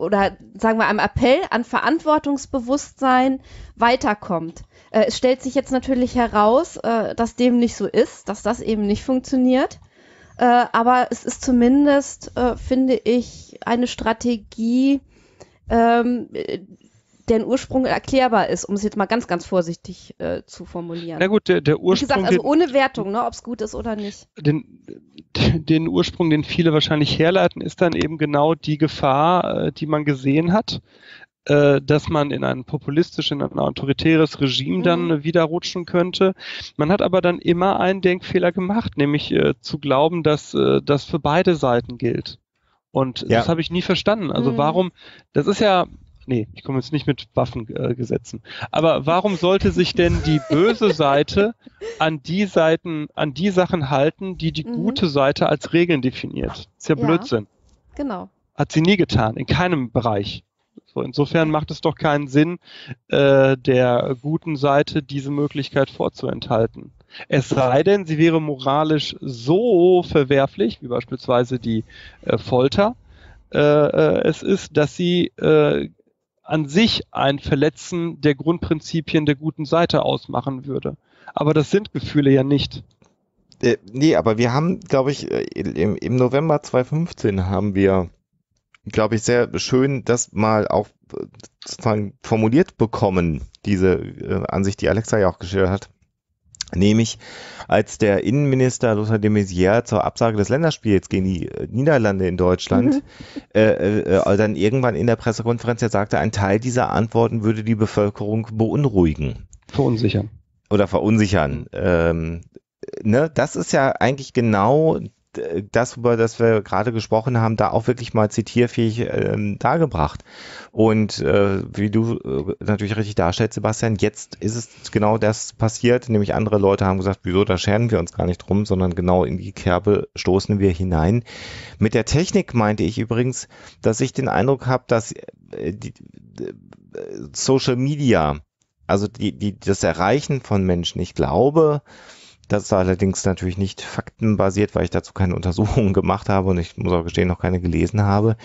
oder sagen wir einem Appell an Verantwortungsbewusstsein weiterkommt. Äh, es stellt sich jetzt natürlich heraus, äh, dass dem nicht so ist, dass das eben nicht funktioniert. Äh, aber es ist zumindest, äh, finde ich, eine Strategie, ähm, deren Ursprung erklärbar ist, um es jetzt mal ganz, ganz vorsichtig äh, zu formulieren. Na gut, der, der Wie Ursprung, gesagt, also ohne Wertung, ne, ob es gut ist oder nicht. den, den Ursprung, den viele wahrscheinlich herleiten, ist dann eben genau die Gefahr, äh, die man gesehen hat, äh, dass man in ein populistisches, in ein autoritäres Regime Mhm. dann äh, wieder rutschen könnte. Man hat aber dann immer einen Denkfehler gemacht, nämlich zu glauben, dass das für beide Seiten gilt. Und Ja. das habe ich nie verstanden. Also Mhm. warum, das ist ja, nee, ich komme jetzt nicht mit Waffengesetzen, aber warum sollte sich denn die böse Seite an die Seiten, an die Sachen halten, die die Mhm. gute Seite als Regeln definiert? ist ja Ja. Blödsinn. Genau. Hat sie nie getan, in keinem Bereich. So, insofern macht es doch keinen Sinn, äh, der guten Seite diese Möglichkeit vorzuenthalten. Es sei denn, sie wäre moralisch so verwerflich, wie beispielsweise die äh, Folter, äh, äh, es ist, dass sie äh, an sich ein Verletzen der Grundprinzipien der guten Seite ausmachen würde. Aber das sind Gefühle ja nicht. Äh, nee, aber wir haben, glaube ich, äh, im, November 2015 haben wir, glaube ich, sehr schön das mal auch äh, sozusagen formuliert bekommen, diese Ansicht, die Alexa ja auch geschildert hat. Nämlich, als der Innenminister Lothar de Maizière zur Absage des Länderspiels gegen die äh, Niederlande in Deutschland Mhm. äh, äh, äh, dann irgendwann in der Pressekonferenz ja sagte, ein Teil dieser Antworten würde die Bevölkerung beunruhigen Verunsichern. oder verunsichern. Ähm, ne, das ist ja eigentlich genau das, über das wir gerade gesprochen haben, da auch wirklich mal zitierfähig ähm, dargebracht. Und äh, wie du äh, natürlich richtig darstellst, Sebastian, jetzt ist es genau das passiert, nämlich andere Leute haben gesagt, wieso, da scheren wir uns gar nicht drum, sondern genau in die Kerbe stoßen wir hinein. Mit der Technik meinte ich übrigens, dass ich den Eindruck habe, dass äh, die, äh, Social Media also die, die, das Erreichen von Menschen, ich glaube, das ist allerdings natürlich nicht faktenbasiert, weil ich dazu keine Untersuchungen gemacht habe und ich muss auch gestehen, noch keine gelesen habe,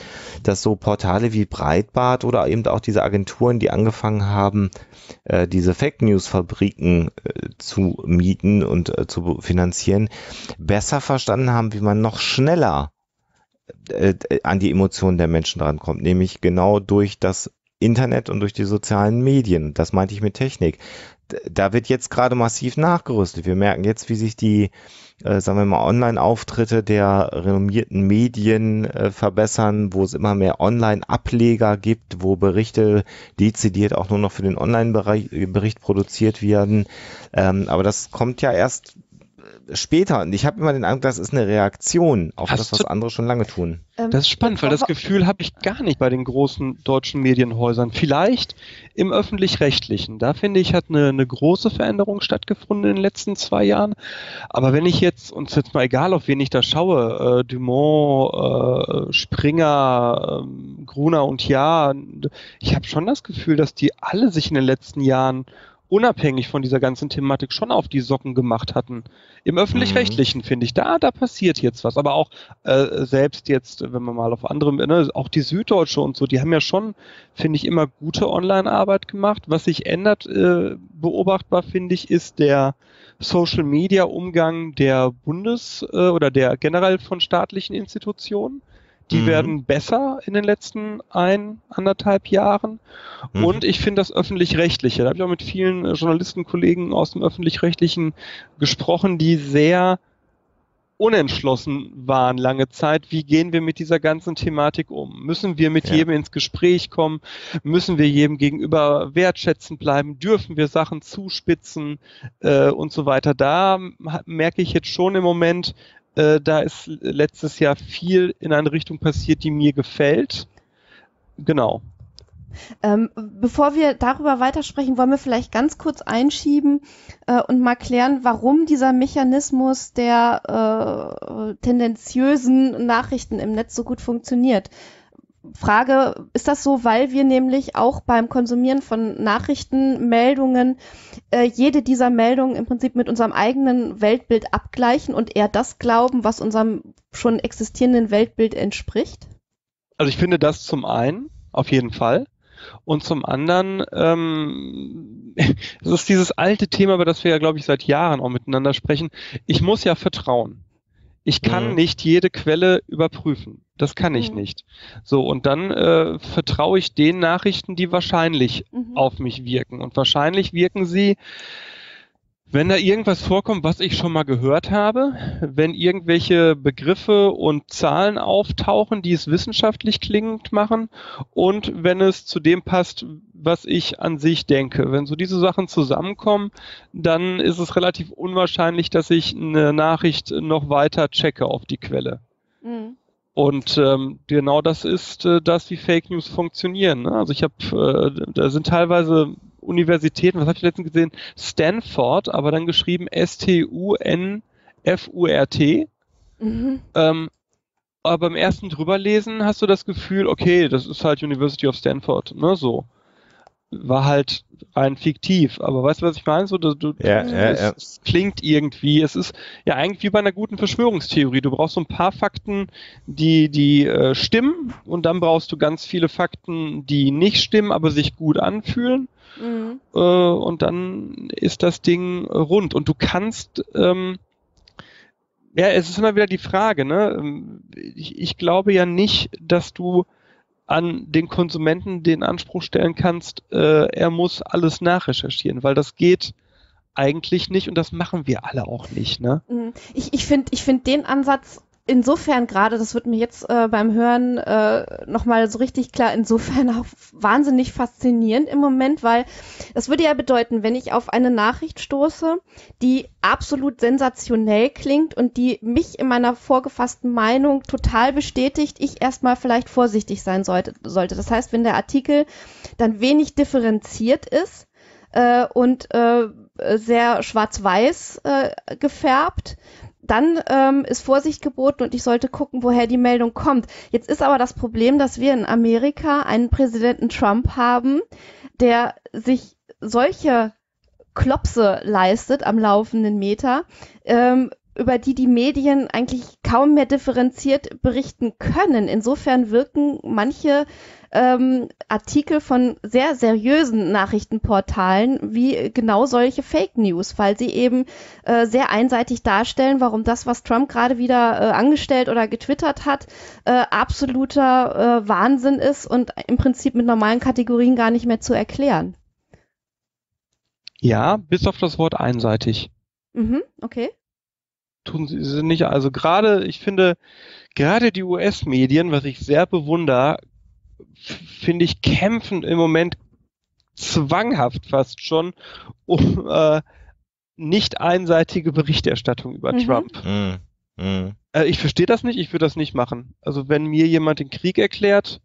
dass so Portale wie Breitbart oder eben auch diese Agenturen, die angefangen haben, äh, diese Fake News Fabriken äh, zu mieten und äh, zu finanzieren, besser verstanden haben, wie man noch schneller an die Emotionen der Menschen drankommt, nämlich genau durch das Internet und durch die sozialen Medien. Das meinte ich mit Technik. Da wird jetzt gerade massiv nachgerüstet. Wir merken jetzt, wie sich die, äh, sagen wir mal, Online-Auftritte der renommierten Medien äh, verbessern, wo es immer mehr Online-Ableger gibt, wo Berichte dezidiert auch nur noch für den Online-Bericht produziert werden. Ähm, aber das kommt ja erst äh, später. Und ich habe immer den Eindruck, das ist eine Reaktion auf Hast das, was andere schon lange tun. Ähm, Das ist spannend, weil das Gefühl habe ich gar nicht bei den großen deutschen Medienhäusern. Vielleicht im öffentlich-rechtlichen. Da finde ich, hat eine, eine große Veränderung stattgefunden in den letzten zwei Jahren. Aber wenn ich jetzt, uns jetzt mal egal, auf wen ich da schaue, äh, Dumont, äh, Springer, ähm, Gruner und Ja, ich habe schon das Gefühl, dass die alle sich in den letzten Jahren unabhängig von dieser ganzen Thematik schon auf die Socken gemacht hatten. Im öffentlich-rechtlichen finde ich, da, da passiert jetzt was. Aber auch äh, selbst jetzt, wenn man mal auf andere, ne, auch die Süddeutsche und so, die haben ja schon, finde ich, immer gute Online-Arbeit gemacht. Was sich ändert, äh, beobachtbar finde ich, ist der Social-Media-Umgang der Bundes- äh, oder der generell von staatlichen Institutionen. Die Mhm. werden besser in den letzten ein, anderthalb Jahren. Mhm. Und ich finde das öffentlich-rechtliche. Da habe ich auch mit vielen äh, Journalistenkollegen aus dem öffentlich-rechtlichen gesprochen, die sehr unentschlossen waren lange Zeit. Wie gehen wir mit dieser ganzen Thematik um? Müssen wir mit Ja. jedem ins Gespräch kommen? Müssen wir jedem gegenüber wertschätzend bleiben? Dürfen wir Sachen zuspitzen äh, und so weiter? Da merke ich jetzt schon im Moment, äh, da ist letztes Jahr viel in eine Richtung passiert, die mir gefällt. Genau. Ähm, bevor wir darüber weitersprechen, wollen wir vielleicht ganz kurz einschieben äh, und mal klären, warum dieser Mechanismus der äh, tendenziösen Nachrichten im Netz so gut funktioniert. Frage, ist das so, weil wir nämlich auch beim Konsumieren von Nachrichtenmeldungen äh, jede dieser Meldungen im Prinzip mit unserem eigenen Weltbild abgleichen und eher das glauben, was unserem schon existierenden Weltbild entspricht? Also ich finde das zum einen, auf jeden Fall. Und zum anderen, ähm, es ist dieses alte Thema, über das wir ja, glaube ich, seit Jahren auch miteinander sprechen. Ich muss ja vertrauen. Ich kann Mhm. nicht jede Quelle überprüfen. Das kann ich Mhm. nicht. So, und dann äh, vertraue ich den Nachrichten, die wahrscheinlich Mhm. auf mich wirken. Und wahrscheinlich wirken sie, wenn da irgendwas vorkommt, was ich schon mal gehört habe, wenn irgendwelche Begriffe und Zahlen auftauchen, die es wissenschaftlich klingend machen und wenn es zu dem passt, was ich an sich denke. Wenn so diese Sachen zusammenkommen, dann ist es relativ unwahrscheinlich, dass ich eine Nachricht noch weiter checke auf die Quelle. Mhm. Und ähm, genau das ist äh, das, wie Fake News funktionieren. Ne? Also ich habe, äh, da sind teilweise Universitäten, was habe ich letztens gesehen? Stanford, aber dann geschrieben S-T-U-N-F-U-R-T. Mhm. Ähm, aber beim ersten drüberlesen hast du das Gefühl, okay, das ist halt University of Stanford, ne, so. War halt rein fiktiv, aber weißt du, was ich meine? So, du, du, Ja, ja, es, ja. es klingt irgendwie, es ist ja eigentlich wie bei einer guten Verschwörungstheorie. Du brauchst so ein paar Fakten, die, die äh, stimmen und dann brauchst du ganz viele Fakten, die nicht stimmen, aber sich gut anfühlen Mhm. äh, und dann ist das Ding rund. Und du kannst, ähm, ja, es ist immer wieder die Frage, ne? Ähm, Ich, ich glaube ja nicht, dass du an den Konsumenten den Anspruch stellen kannst, äh, er muss alles nachrecherchieren, weil das geht eigentlich nicht und das machen wir alle auch nicht, ne? Mhm. Ich, ich finde ich find den Ansatz insofern gerade, das wird mir jetzt äh, beim Hören äh, nochmal so richtig klar, insofern auch wahnsinnig faszinierend im Moment, weil das würde ja bedeuten, wenn ich auf eine Nachricht stoße, die absolut sensationell klingt und die mich in meiner vorgefassten Meinung total bestätigt, ich erstmal vielleicht vorsichtig sein sollte. sollte. Das heißt, wenn der Artikel dann wenig differenziert ist, äh, und äh, sehr schwarz-weiß äh, gefärbt, dann ähm, ist Vorsicht geboten und ich sollte gucken, woher die Meldung kommt. Jetzt ist aber das Problem, dass wir in Amerika einen Präsidenten Trump haben, der sich solche Klopse leistet am laufenden Meter, ähm, über die die Medien eigentlich kaum mehr differenziert berichten können. Insofern wirken manche ähm, Artikel von sehr seriösen Nachrichtenportalen wie genau solche Fake News, weil sie eben äh, sehr einseitig darstellen, warum das, was Trump gerade wieder äh, angestellt oder getwittert hat, äh, absoluter äh, Wahnsinn ist und im Prinzip mit normalen Kategorien gar nicht mehr zu erklären. Ja, bis auf das Wort einseitig. Mhm, okay. Tun sie sie nicht. Also gerade, ich finde, gerade die US-Medien, was ich sehr bewundere, finde ich, kämpfen im Moment zwanghaft fast schon um äh, nicht einseitige Berichterstattung über Mhm. Trump. Mhm. Mhm. Äh, ich verstehe das nicht, ich würde das nicht machen. Also wenn mir jemand den Krieg erklärt,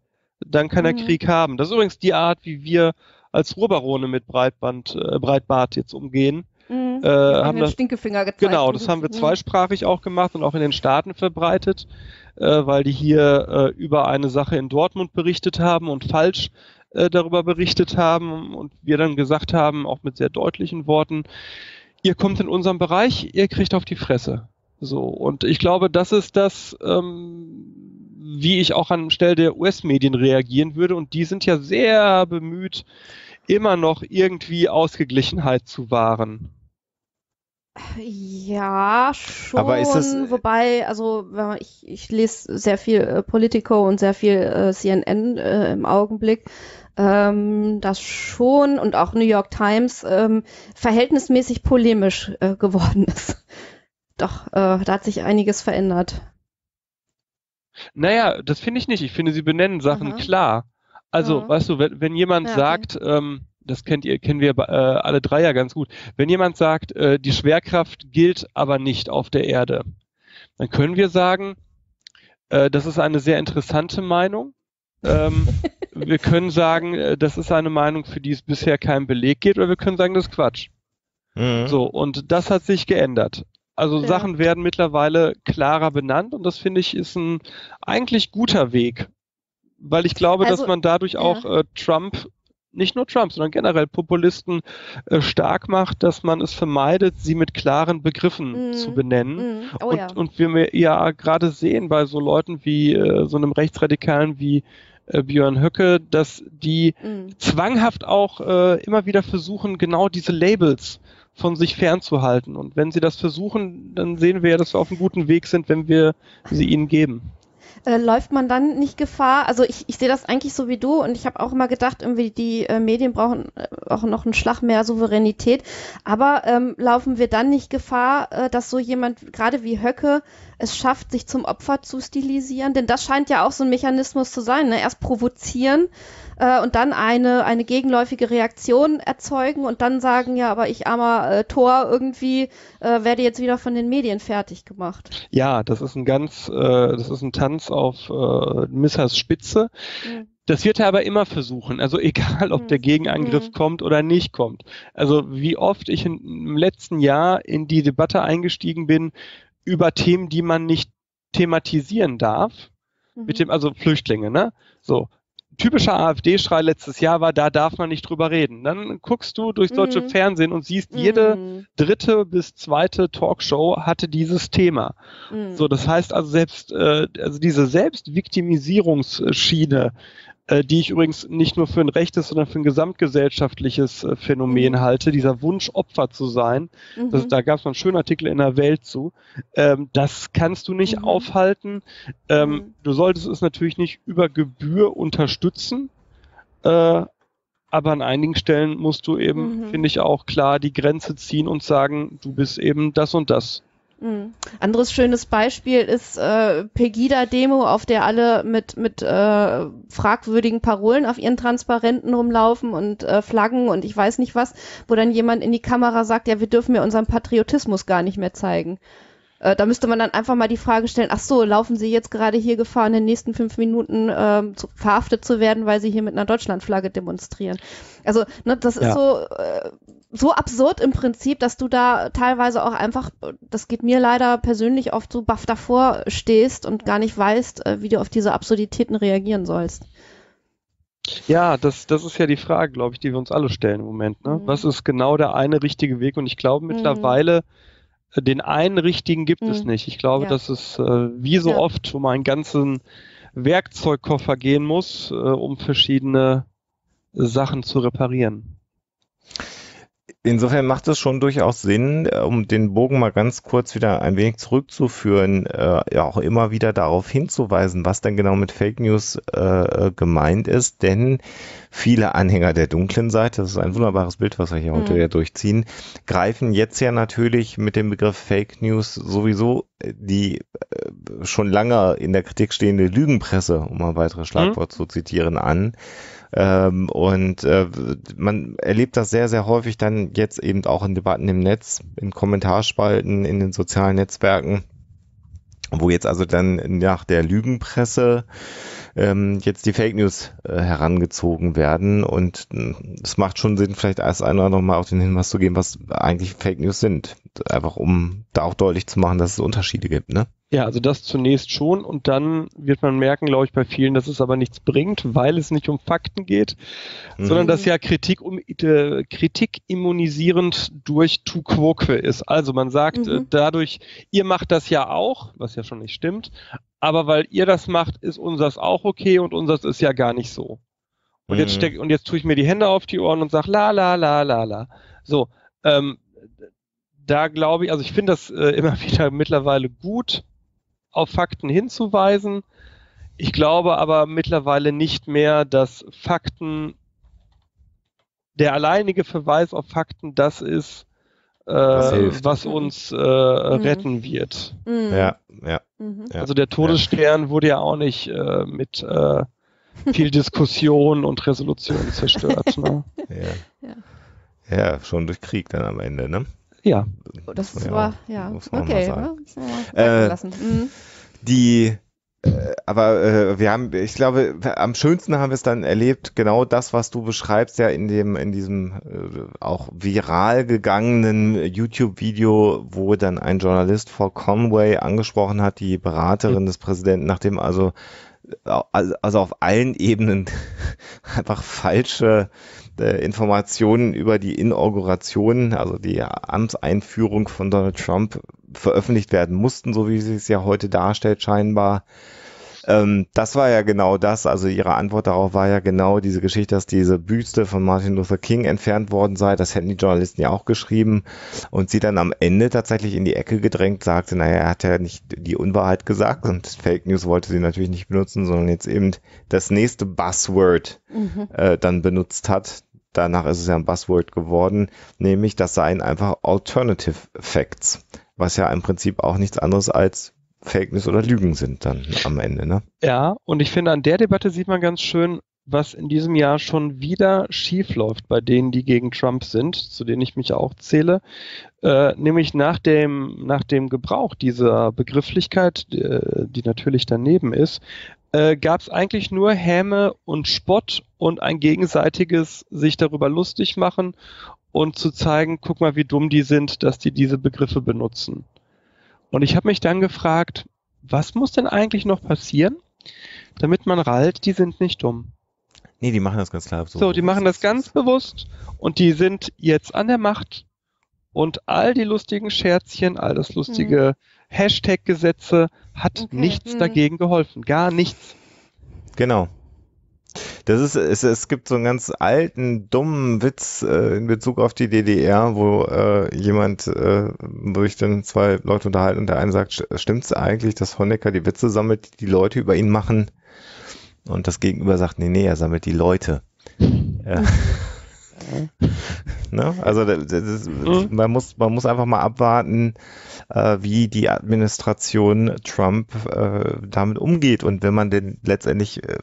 dann kann er Mhm. Krieg haben. Das ist übrigens die Art, wie wir als Ruhrbarone mit Breitband, äh, Breitbart jetzt umgehen. Mhm. Äh, haben das- Stinkefinger gezeigt. Genau, das haben wir Mhm. zweisprachig auch gemacht und auch in den Staaten verbreitet, äh, weil die hier äh, über eine Sache in Dortmund berichtet haben und falsch äh, darüber berichtet haben und wir dann gesagt haben, auch mit sehr deutlichen Worten, ihr kommt in unserem Bereich, ihr kriegt auf die Fresse. So, und ich glaube, das ist das, ähm, wie ich auch anstelle der US-Medien reagieren würde. Und die sind ja sehr bemüht, immer noch irgendwie Ausgeglichenheit zu wahren. Ja, schon. Aber ist das- wobei, also ich, ich lese sehr viel äh, Politico und sehr viel äh, CNN äh, im Augenblick. Ähm, das schon und auch New York Times ähm, verhältnismäßig polemisch äh, geworden ist. Doch, äh, da hat sich einiges verändert. Naja, das finde ich nicht. Ich finde, sie benennen Sachen Aha. klar. Also, Ja. weißt du, wenn, wenn jemand Ja, okay. sagt, ähm, das kennt ihr, kennen wir äh, alle drei ja ganz gut, wenn jemand sagt, äh, die Schwerkraft gilt aber nicht auf der Erde, dann können wir sagen, äh, das ist eine sehr interessante Meinung. Ähm, wir können sagen, äh, das ist eine Meinung, für die es bisher keinen Beleg gibt, oder wir können sagen, das ist Quatsch. Mhm. So, und das hat sich geändert. Also Ja. Sachen werden mittlerweile klarer benannt und das finde ich ist ein eigentlich guter Weg. Weil ich glaube, Also, dass man dadurch ja. auch äh, Trump, nicht nur Trump, sondern generell Populisten äh, stark macht, dass man es vermeidet, sie mit klaren Begriffen Mhm. zu benennen. Mm, oh und, ja. und wir ja gerade sehen bei so Leuten wie äh, so einem Rechtsradikalen wie äh, Björn Höcke, dass die Mm. zwanghaft auch äh, immer wieder versuchen, genau diese Labels von sich fernzuhalten. Und wenn sie das versuchen, dann sehen wir ja, dass wir auf einem guten Weg sind, wenn wir sie ihnen geben. Äh, läuft man dann nicht Gefahr? Also ich, ich sehe das eigentlich so wie du und ich habe auch immer gedacht, irgendwie die äh, Medien brauchen äh, auch noch einen Schlag mehr Souveränität. Aber ähm, laufen wir dann nicht Gefahr, äh, dass so jemand, gerade wie Höcke, es schafft, sich zum Opfer zu stilisieren? Denn das scheint ja auch so ein Mechanismus zu sein. Ne? Erst provozieren äh, und dann eine, eine gegenläufige Reaktion erzeugen und dann sagen, ja, aber ich armer äh, Tor irgendwie äh, werde jetzt wieder von den Medien fertig gemacht. Ja, das ist ein ganz, äh, das ist ein Tanz auf äh, Missers Spitze. Mhm. Das wird er aber immer versuchen. Also egal, ob Mhm. der Gegenangriff Mhm. kommt oder nicht kommt. Also wie oft ich in, im letzten Jahr in die Debatte eingestiegen bin über Themen, die man nicht thematisieren darf. Mhm. Mit dem, also Flüchtlinge, ne? So. Typischer AfD-Schrei letztes Jahr war, da darf man nicht drüber reden. Dann guckst du durchs deutsche Mhm. Fernsehen und siehst, jede Mhm. dritte bis zweite Talkshow hatte dieses Thema. Mhm. So, das heißt also selbst, äh, also diese Selbstviktimisierungsschiene, die ich übrigens nicht nur für ein rechtes, sondern für ein gesamtgesellschaftliches äh, Phänomen Mhm. halte, dieser Wunsch, Opfer zu sein, das, Mhm. da gab es mal einen schönen Artikel in der Welt zu, ähm, das kannst du nicht Mhm. aufhalten. Ähm, Mhm. Du solltest es natürlich nicht über Gebühr unterstützen, äh, aber an einigen Stellen musst du eben, Mhm. finde ich, auch klar die Grenze ziehen und sagen, du bist eben das und das. Mhm. Anderes schönes Beispiel ist äh, Pegida-Demo, auf der alle mit, mit äh, fragwürdigen Parolen auf ihren Transparenten rumlaufen und äh, Flaggen und ich weiß nicht was, wo dann jemand in die Kamera sagt, ja, wir dürfen ja unseren Patriotismus gar nicht mehr zeigen. Äh, da müsste man dann einfach mal die Frage stellen, ach so, laufen Sie jetzt gerade hier Gefahr, in den nächsten fünf Minuten ähm, zu, verhaftet zu werden, weil Sie hier mit einer Deutschlandflagge demonstrieren. Also, ne, das ist Ja. so, äh, so absurd im Prinzip, dass du da teilweise auch einfach, das geht mir leider persönlich oft so baff davor stehst und gar nicht weißt, äh, wie du auf diese Absurditäten reagieren sollst. Ja, das, das ist ja die Frage, glaube ich, die wir uns alle stellen im Moment. Ne? Mhm. Was ist genau der eine richtige Weg? Und ich glaube Mhm. mittlerweile, äh, den einen richtigen gibt es Mhm. nicht. Ich glaube, Ja. dass es äh, wie so Ja. oft um einen ganzen Werkzeugkoffer gehen muss, äh, um verschiedene Sachen zu reparieren. Insofern macht es schon durchaus Sinn, äh, um den Bogen mal ganz kurz wieder ein wenig zurückzuführen, äh, ja auch immer wieder darauf hinzuweisen, was denn genau mit Fake News äh, gemeint ist, denn viele Anhänger der dunklen Seite, das ist ein wunderbares Bild, was wir hier heute Mhm. ja durchziehen, greifen jetzt ja natürlich mit dem Begriff Fake News sowieso äh, die äh, schon lange in der Kritik stehende Lügenpresse, um mal ein weiteres Schlagwort zu zitieren, an. Ähm, und äh, man erlebt das sehr, sehr häufig dann jetzt eben auch in Debatten im Netz, in Kommentarspalten, in den sozialen Netzwerken, wo jetzt also dann nach der Lügenpresse ähm, jetzt die Fake News äh, herangezogen werden. Und mh, es macht schon Sinn, vielleicht erst einmal nochmal auf den Hinweis zu geben, was eigentlich Fake News sind. Einfach um da auch deutlich zu machen, dass es Unterschiede gibt, ne? Ja, also das zunächst schon und dann wird man merken, glaube ich, bei vielen, dass es aber nichts bringt, weil es nicht um Fakten geht, Mhm. sondern dass ja Kritik, um, äh, Kritik immunisierend durch tu quoque ist. Also man sagt Mhm. äh, dadurch, ihr macht das ja auch, was ja schon nicht stimmt, aber weil ihr das macht, ist unseres auch okay und unseres ist ja gar nicht so. Und jetzt Mhm. steck, und jetzt tue ich mir die Hände auf die Ohren und sag la la la la la. So, ähm, da glaube ich, also ich finde das äh, immer wieder mittlerweile gut, auf Fakten hinzuweisen. Ich glaube aber mittlerweile nicht mehr, dass Fakten, der alleinige Verweis auf Fakten das ist, äh, was uns äh, mhm. retten wird. Mhm. Ja, ja, mhm. Also der Todesstern ja. wurde ja auch nicht äh, mit äh, viel Diskussion und Resolution zerstört. Ne? Ja. ja. ja, schon durch Krieg dann am Ende, ne? Ja. Das, das war, ja, okay. Ne? Äh, mhm. Die äh, aber äh, wir haben, ich glaube, am schönsten haben wir es dann erlebt, genau das, was du beschreibst, ja in dem, in diesem äh, auch viral gegangenen YouTube-Video, wo dann ein Journalist vor Conway angesprochen hat, die Beraterin des Präsidenten, nachdem also also auf allen Ebenen einfach falsche äh, Informationen über die Inauguration, also die Amtseinführung von Donald Trump veröffentlicht werden mussten, so wie sie es ja heute darstellt, scheinbar. Ähm, das war ja genau das, also ihre Antwort darauf war ja genau diese Geschichte, dass diese Büste von Martin Luther King entfernt worden sei. Das hätten die Journalisten ja auch geschrieben. Und sie dann am Ende tatsächlich in die Ecke gedrängt sagte, naja, er hat ja nicht die Unwahrheit gesagt und Fake News wollte sie natürlich nicht benutzen, sondern jetzt eben das nächste Buzzword mhm. äh, dann benutzt hat. Danach ist es ja ein Buzzword geworden, nämlich das seien einfach Alternative Facts, was ja im Prinzip auch nichts anderes als Fake News oder Lügen sind dann am Ende, ne? Ja, und ich finde, an der Debatte sieht man ganz schön, was in diesem Jahr schon wieder schief läuft bei denen, die gegen Trump sind, zu denen ich mich auch zähle, äh, nämlich nach dem, nach dem Gebrauch dieser Begrifflichkeit, die, äh, die natürlich daneben ist, äh, gab es eigentlich nur Häme und Spott und ein gegenseitiges sich darüber lustig machen und zu zeigen, guck mal, wie dumm die sind, dass die diese Begriffe benutzen. Und ich habe mich dann gefragt, was muss denn eigentlich noch passieren, damit man rallt, die sind nicht dumm. Nee, die machen das ganz klar. So, so die machen das ganz bewusst und die sind jetzt an der Macht und all die lustigen Scherzchen, all das lustige mhm. Hashtag-Gesetze hat okay. nichts mhm. dagegen geholfen. Gar nichts. Genau. Das ist, es, es gibt so einen ganz alten, dummen Witz äh, in Bezug auf die DDR, wo äh, jemand, äh, wo ich dann zwei Leute unterhalten und der eine sagt, stimmt's eigentlich, dass Honecker die Witze sammelt, die die Leute über ihn machen? Und das Gegenüber sagt, nee, nee, er sammelt die Leute. Ja. ne? Also das, das, mhm. man, muss, man muss einfach mal abwarten, äh, wie die Administration Trump äh, damit umgeht. Und wenn man denn letztendlich äh,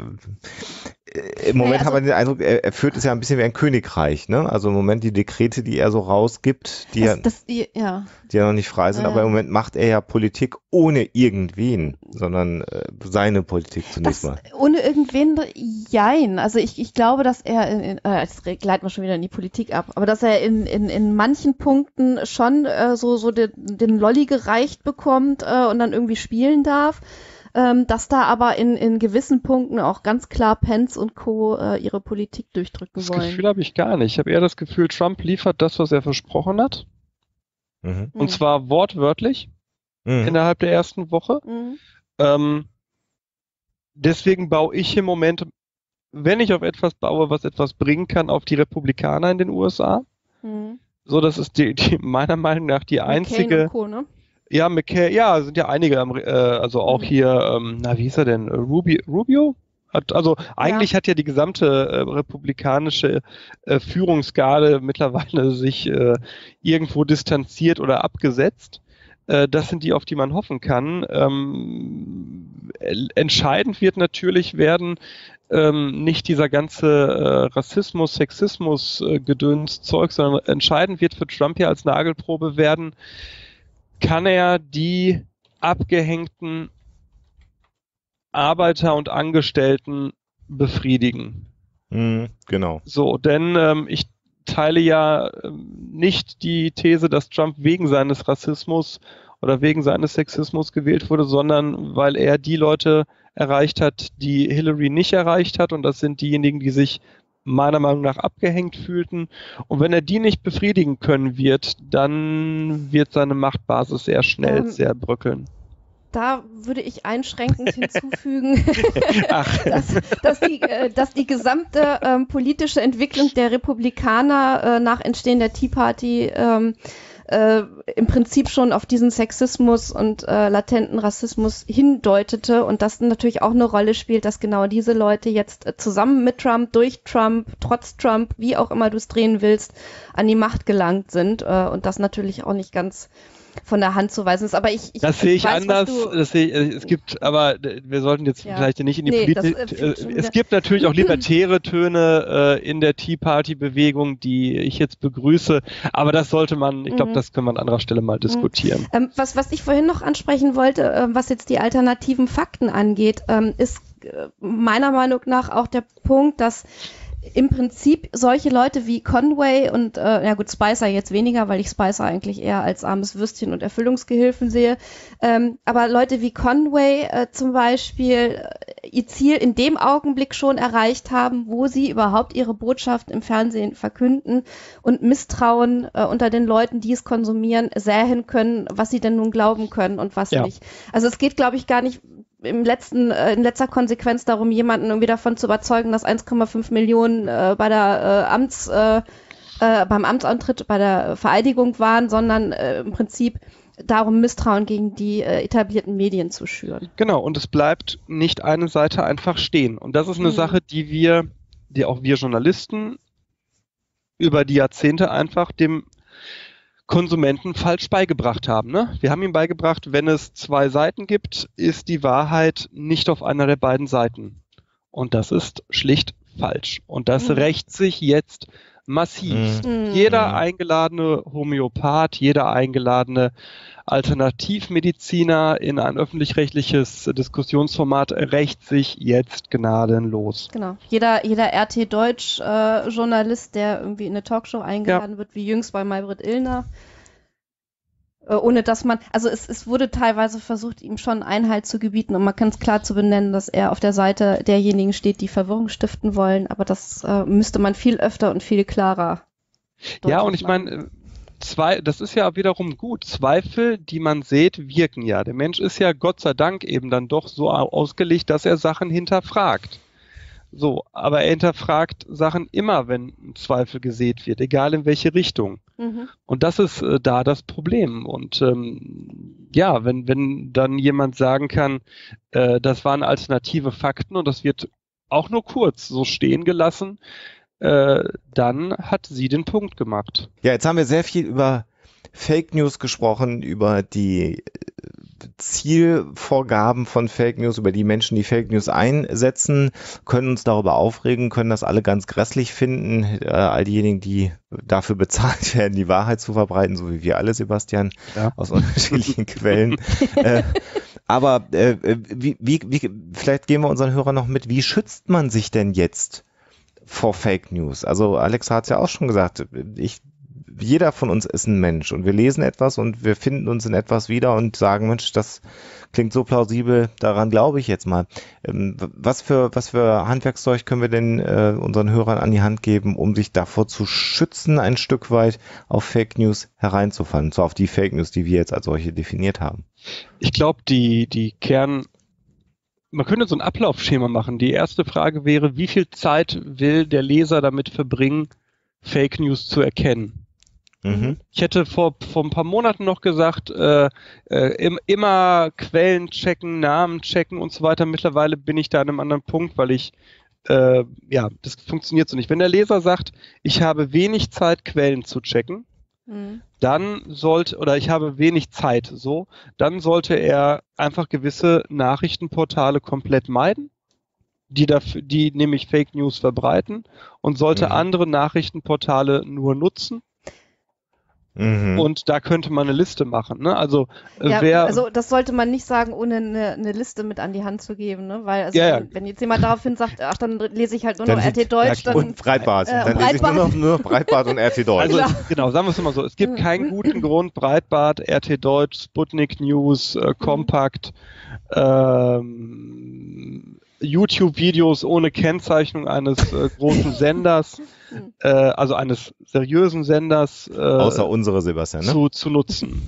im Moment naja, also, haben wir den Eindruck, er, er, führt es ja ein bisschen wie ein Königreich, ne? Also im Moment die Dekrete, die er so rausgibt, die, das, das, die, ja. die ja noch nicht frei sind, ja. aber im Moment macht er ja Politik ohne irgendwen, sondern äh, seine Politik zunächst das, mal. Ohne irgendwen, jein. Also ich, ich glaube, dass er, in, in, äh, jetzt gleiten wir schon wieder in die Politik ab, aber dass er in, in, in manchen Punkten schon äh, so, so den, den Lolli gereicht bekommt äh, und dann irgendwie spielen darf ähm, dass da aber in, in gewissen Punkten auch ganz klar Pence und Co. Äh, ihre Politik durchdrücken das wollen. Das Gefühl habe ich gar nicht. Ich habe eher das Gefühl, Trump liefert das, was er versprochen hat. Mhm. Und mhm. zwar wortwörtlich mhm. innerhalb der ersten Woche. Mhm. Ähm, deswegen baue ich im Moment, wenn ich auf etwas baue, was etwas bringen kann, auf die Republikaner in den USA. Mhm. So, das ist die, die meiner Meinung nach die einzige. Co, ne? Ja, McKay, ja, sind ja einige, äh, also auch mhm. hier, ähm, na, wie hieß er denn? Ruby, Rubio? Hat, also eigentlich ja. hat ja die gesamte äh, republikanische äh, Führungsgarde mittlerweile sich äh, irgendwo distanziert oder abgesetzt. Äh, das sind die, auf die man hoffen kann. Ähm, entscheidend wird natürlich werden, ähm, nicht dieser ganze äh, Rassismus, Sexismus, äh, Gedöns, Zeug, sondern entscheidend wird für Trump ja als Nagelprobe werden, kann er die abgehängten Arbeiter und Angestellten befriedigen. Mhm, genau. So, denn ähm, ich teile ja ähm, nicht die These, dass Trump wegen seines Rassismus oder wegen seines Sexismus gewählt wurde, sondern weil er die Leute erreicht hat, die Hillary nicht erreicht hat. Und das sind diejenigen, die sich meiner Meinung nach abgehängt fühlten. Und wenn er die nicht befriedigen können wird, dann wird seine Machtbasis sehr schnell ähm, sehr bröckeln. Da würde ich einschränkend hinzufügen, dass, dass, die, äh, dass, die, gesamte ähm, politische Entwicklung der Republikaner äh, nach Entstehen der Tea Party ähm, äh, im Prinzip schon auf diesen Sexismus und äh, latenten Rassismus hindeutete und das natürlich auch eine Rolle spielt, dass genau diese Leute jetzt äh, zusammen mit Trump, durch Trump, trotz Trump, wie auch immer du es drehen willst, an die Macht gelangt sind äh, und das natürlich auch nicht ganz von der Hand zu weisen ist. Aber ich, ich das sehe ich weiß, anders. Das sehe ich, äh, es gibt, aber wir sollten jetzt ja. vielleicht nicht in die nee, Politik. Äh, es gibt natürlich auch libertäre Töne äh, in der Tea Party Bewegung, die ich jetzt begrüße. Aber das sollte man, ich glaube, mhm. das können wir an anderer Stelle mal diskutieren. Ähm, was, was ich vorhin noch ansprechen wollte, äh, was jetzt die alternativen Fakten angeht, ähm, ist äh, meiner Meinung nach auch der Punkt, dass im Prinzip solche Leute wie Conway und, äh, ja gut, Spicer jetzt weniger, weil ich Spicer eigentlich eher als armes Würstchen und Erfüllungsgehilfen sehe. Ähm, aber Leute wie Conway äh, zum Beispiel äh, ihr Ziel in dem Augenblick schon erreicht haben, wo sie überhaupt ihre Botschaft im Fernsehen verkünden und Misstrauen äh, unter den Leuten, die es konsumieren, säen können, was sie denn nun glauben können und was ja. nicht. Also es geht, glaube ich, gar nicht im letzten, äh, in letzter Konsequenz darum, jemanden irgendwie davon zu überzeugen, dass 1,5 Millionen äh, bei der äh, Amts, äh, äh, beim Amtsantritt, bei der Vereidigung waren, sondern äh, im Prinzip darum, Misstrauen gegen die äh, etablierten Medien zu schüren. Genau, und es bleibt nicht eine Seite einfach stehen. Und das ist eine mhm. Sache, die wir, die auch wir Journalisten über die Jahrzehnte einfach dem Konsumenten falsch beigebracht haben. Ne? Wir haben ihm beigebracht, wenn es zwei Seiten gibt, ist die Wahrheit nicht auf einer der beiden Seiten. Und das ist schlicht falsch. Und das mhm. rächt sich jetzt massiv. Mhm. Jeder eingeladene Homöopath, jeder eingeladene Alternativmediziner in ein öffentlich-rechtliches Diskussionsformat rächt sich jetzt gnadenlos. Genau. Jeder, jeder RT Deutsch äh, Journalist, der irgendwie in eine Talkshow eingeladen ja. wird, wie jüngst bei Maybrit Illner, äh, ohne dass man, also es, es wurde teilweise versucht, ihm schon Einhalt zu gebieten und man kann es klar zu benennen, dass er auf der Seite derjenigen steht, die Verwirrung stiften wollen, aber das äh, müsste man viel öfter und viel klarer. Ja, und ich meine, zwei, das ist ja wiederum gut. Zweifel, die man sieht, wirken ja. Der Mensch ist ja Gott sei Dank eben dann doch so ausgelegt, dass er Sachen hinterfragt. So, aber er hinterfragt Sachen immer, wenn ein Zweifel gesät wird, egal in welche Richtung. Mhm. Und das ist äh, da das Problem. Und ähm, ja, wenn, wenn dann jemand sagen kann, äh, das waren alternative Fakten und das wird auch nur kurz so stehen gelassen, äh, dann hat sie den Punkt gemacht. Ja, jetzt haben wir sehr viel über Fake News gesprochen, über die Zielvorgaben von Fake News, über die Menschen, die Fake News einsetzen, können uns darüber aufregen, können das alle ganz grässlich finden. Äh, all diejenigen, die dafür bezahlt werden, die Wahrheit zu verbreiten, so wie wir alle, Sebastian, ja. aus unterschiedlichen Quellen. Äh, aber äh, wie, wie, wie, vielleicht geben wir unseren Hörern noch mit, wie schützt man sich denn jetzt vor Fake News? Also Alex hat es ja auch schon gesagt, ich jeder von uns ist ein Mensch und wir lesen etwas und wir finden uns in etwas wieder und sagen, Mensch, das klingt so plausibel, daran glaube ich jetzt mal. Ähm, was für, was für Handwerkszeug können wir denn äh, unseren Hörern an die Hand geben, um sich davor zu schützen, ein Stück weit auf Fake News hereinzufallen, so auf die Fake News, die wir jetzt als solche definiert haben? Ich glaube, die, die Kern, man könnte so ein Ablaufschema machen. Die erste Frage wäre, wie viel Zeit will der Leser damit verbringen, Fake News zu erkennen? Mhm. Ich hätte vor, vor ein paar Monaten noch gesagt, äh, äh, im, immer Quellen checken, Namen checken und so weiter. Mittlerweile bin ich da an einem anderen Punkt, weil ich, äh, ja, das funktioniert so nicht. Wenn der Leser sagt, ich habe wenig Zeit, Quellen zu checken, mhm. dann sollte, oder ich habe wenig Zeit, so, dann sollte er einfach gewisse Nachrichtenportale komplett meiden die dafür, die nämlich Fake News verbreiten und sollte mhm. andere Nachrichtenportale nur nutzen Mhm. Und da könnte man eine Liste machen. Ne? Also, äh, ja, wer, also das sollte man nicht sagen, ohne eine, eine, Liste mit an die Hand zu geben. Ne? Weil also, ja, ja. wenn jetzt jemand daraufhin sagt, ach, dann lese ich halt nur dann noch RT Deutsch. Ja, dann, und Breitbart. Äh, dann Breitbart. lese ich nur noch, nur noch Breitbart und RT Deutsch. Also, genau, sagen wir es mal so. Es gibt keinen guten Grund, Breitbart, RT Deutsch, Sputnik News, äh, Kompakt, ähm, YouTube-Videos ohne Kennzeichnung eines äh, großen Senders, äh, also eines seriösen Senders. Äh, Außer unsere Sebastian, ne? Zu, zu nutzen.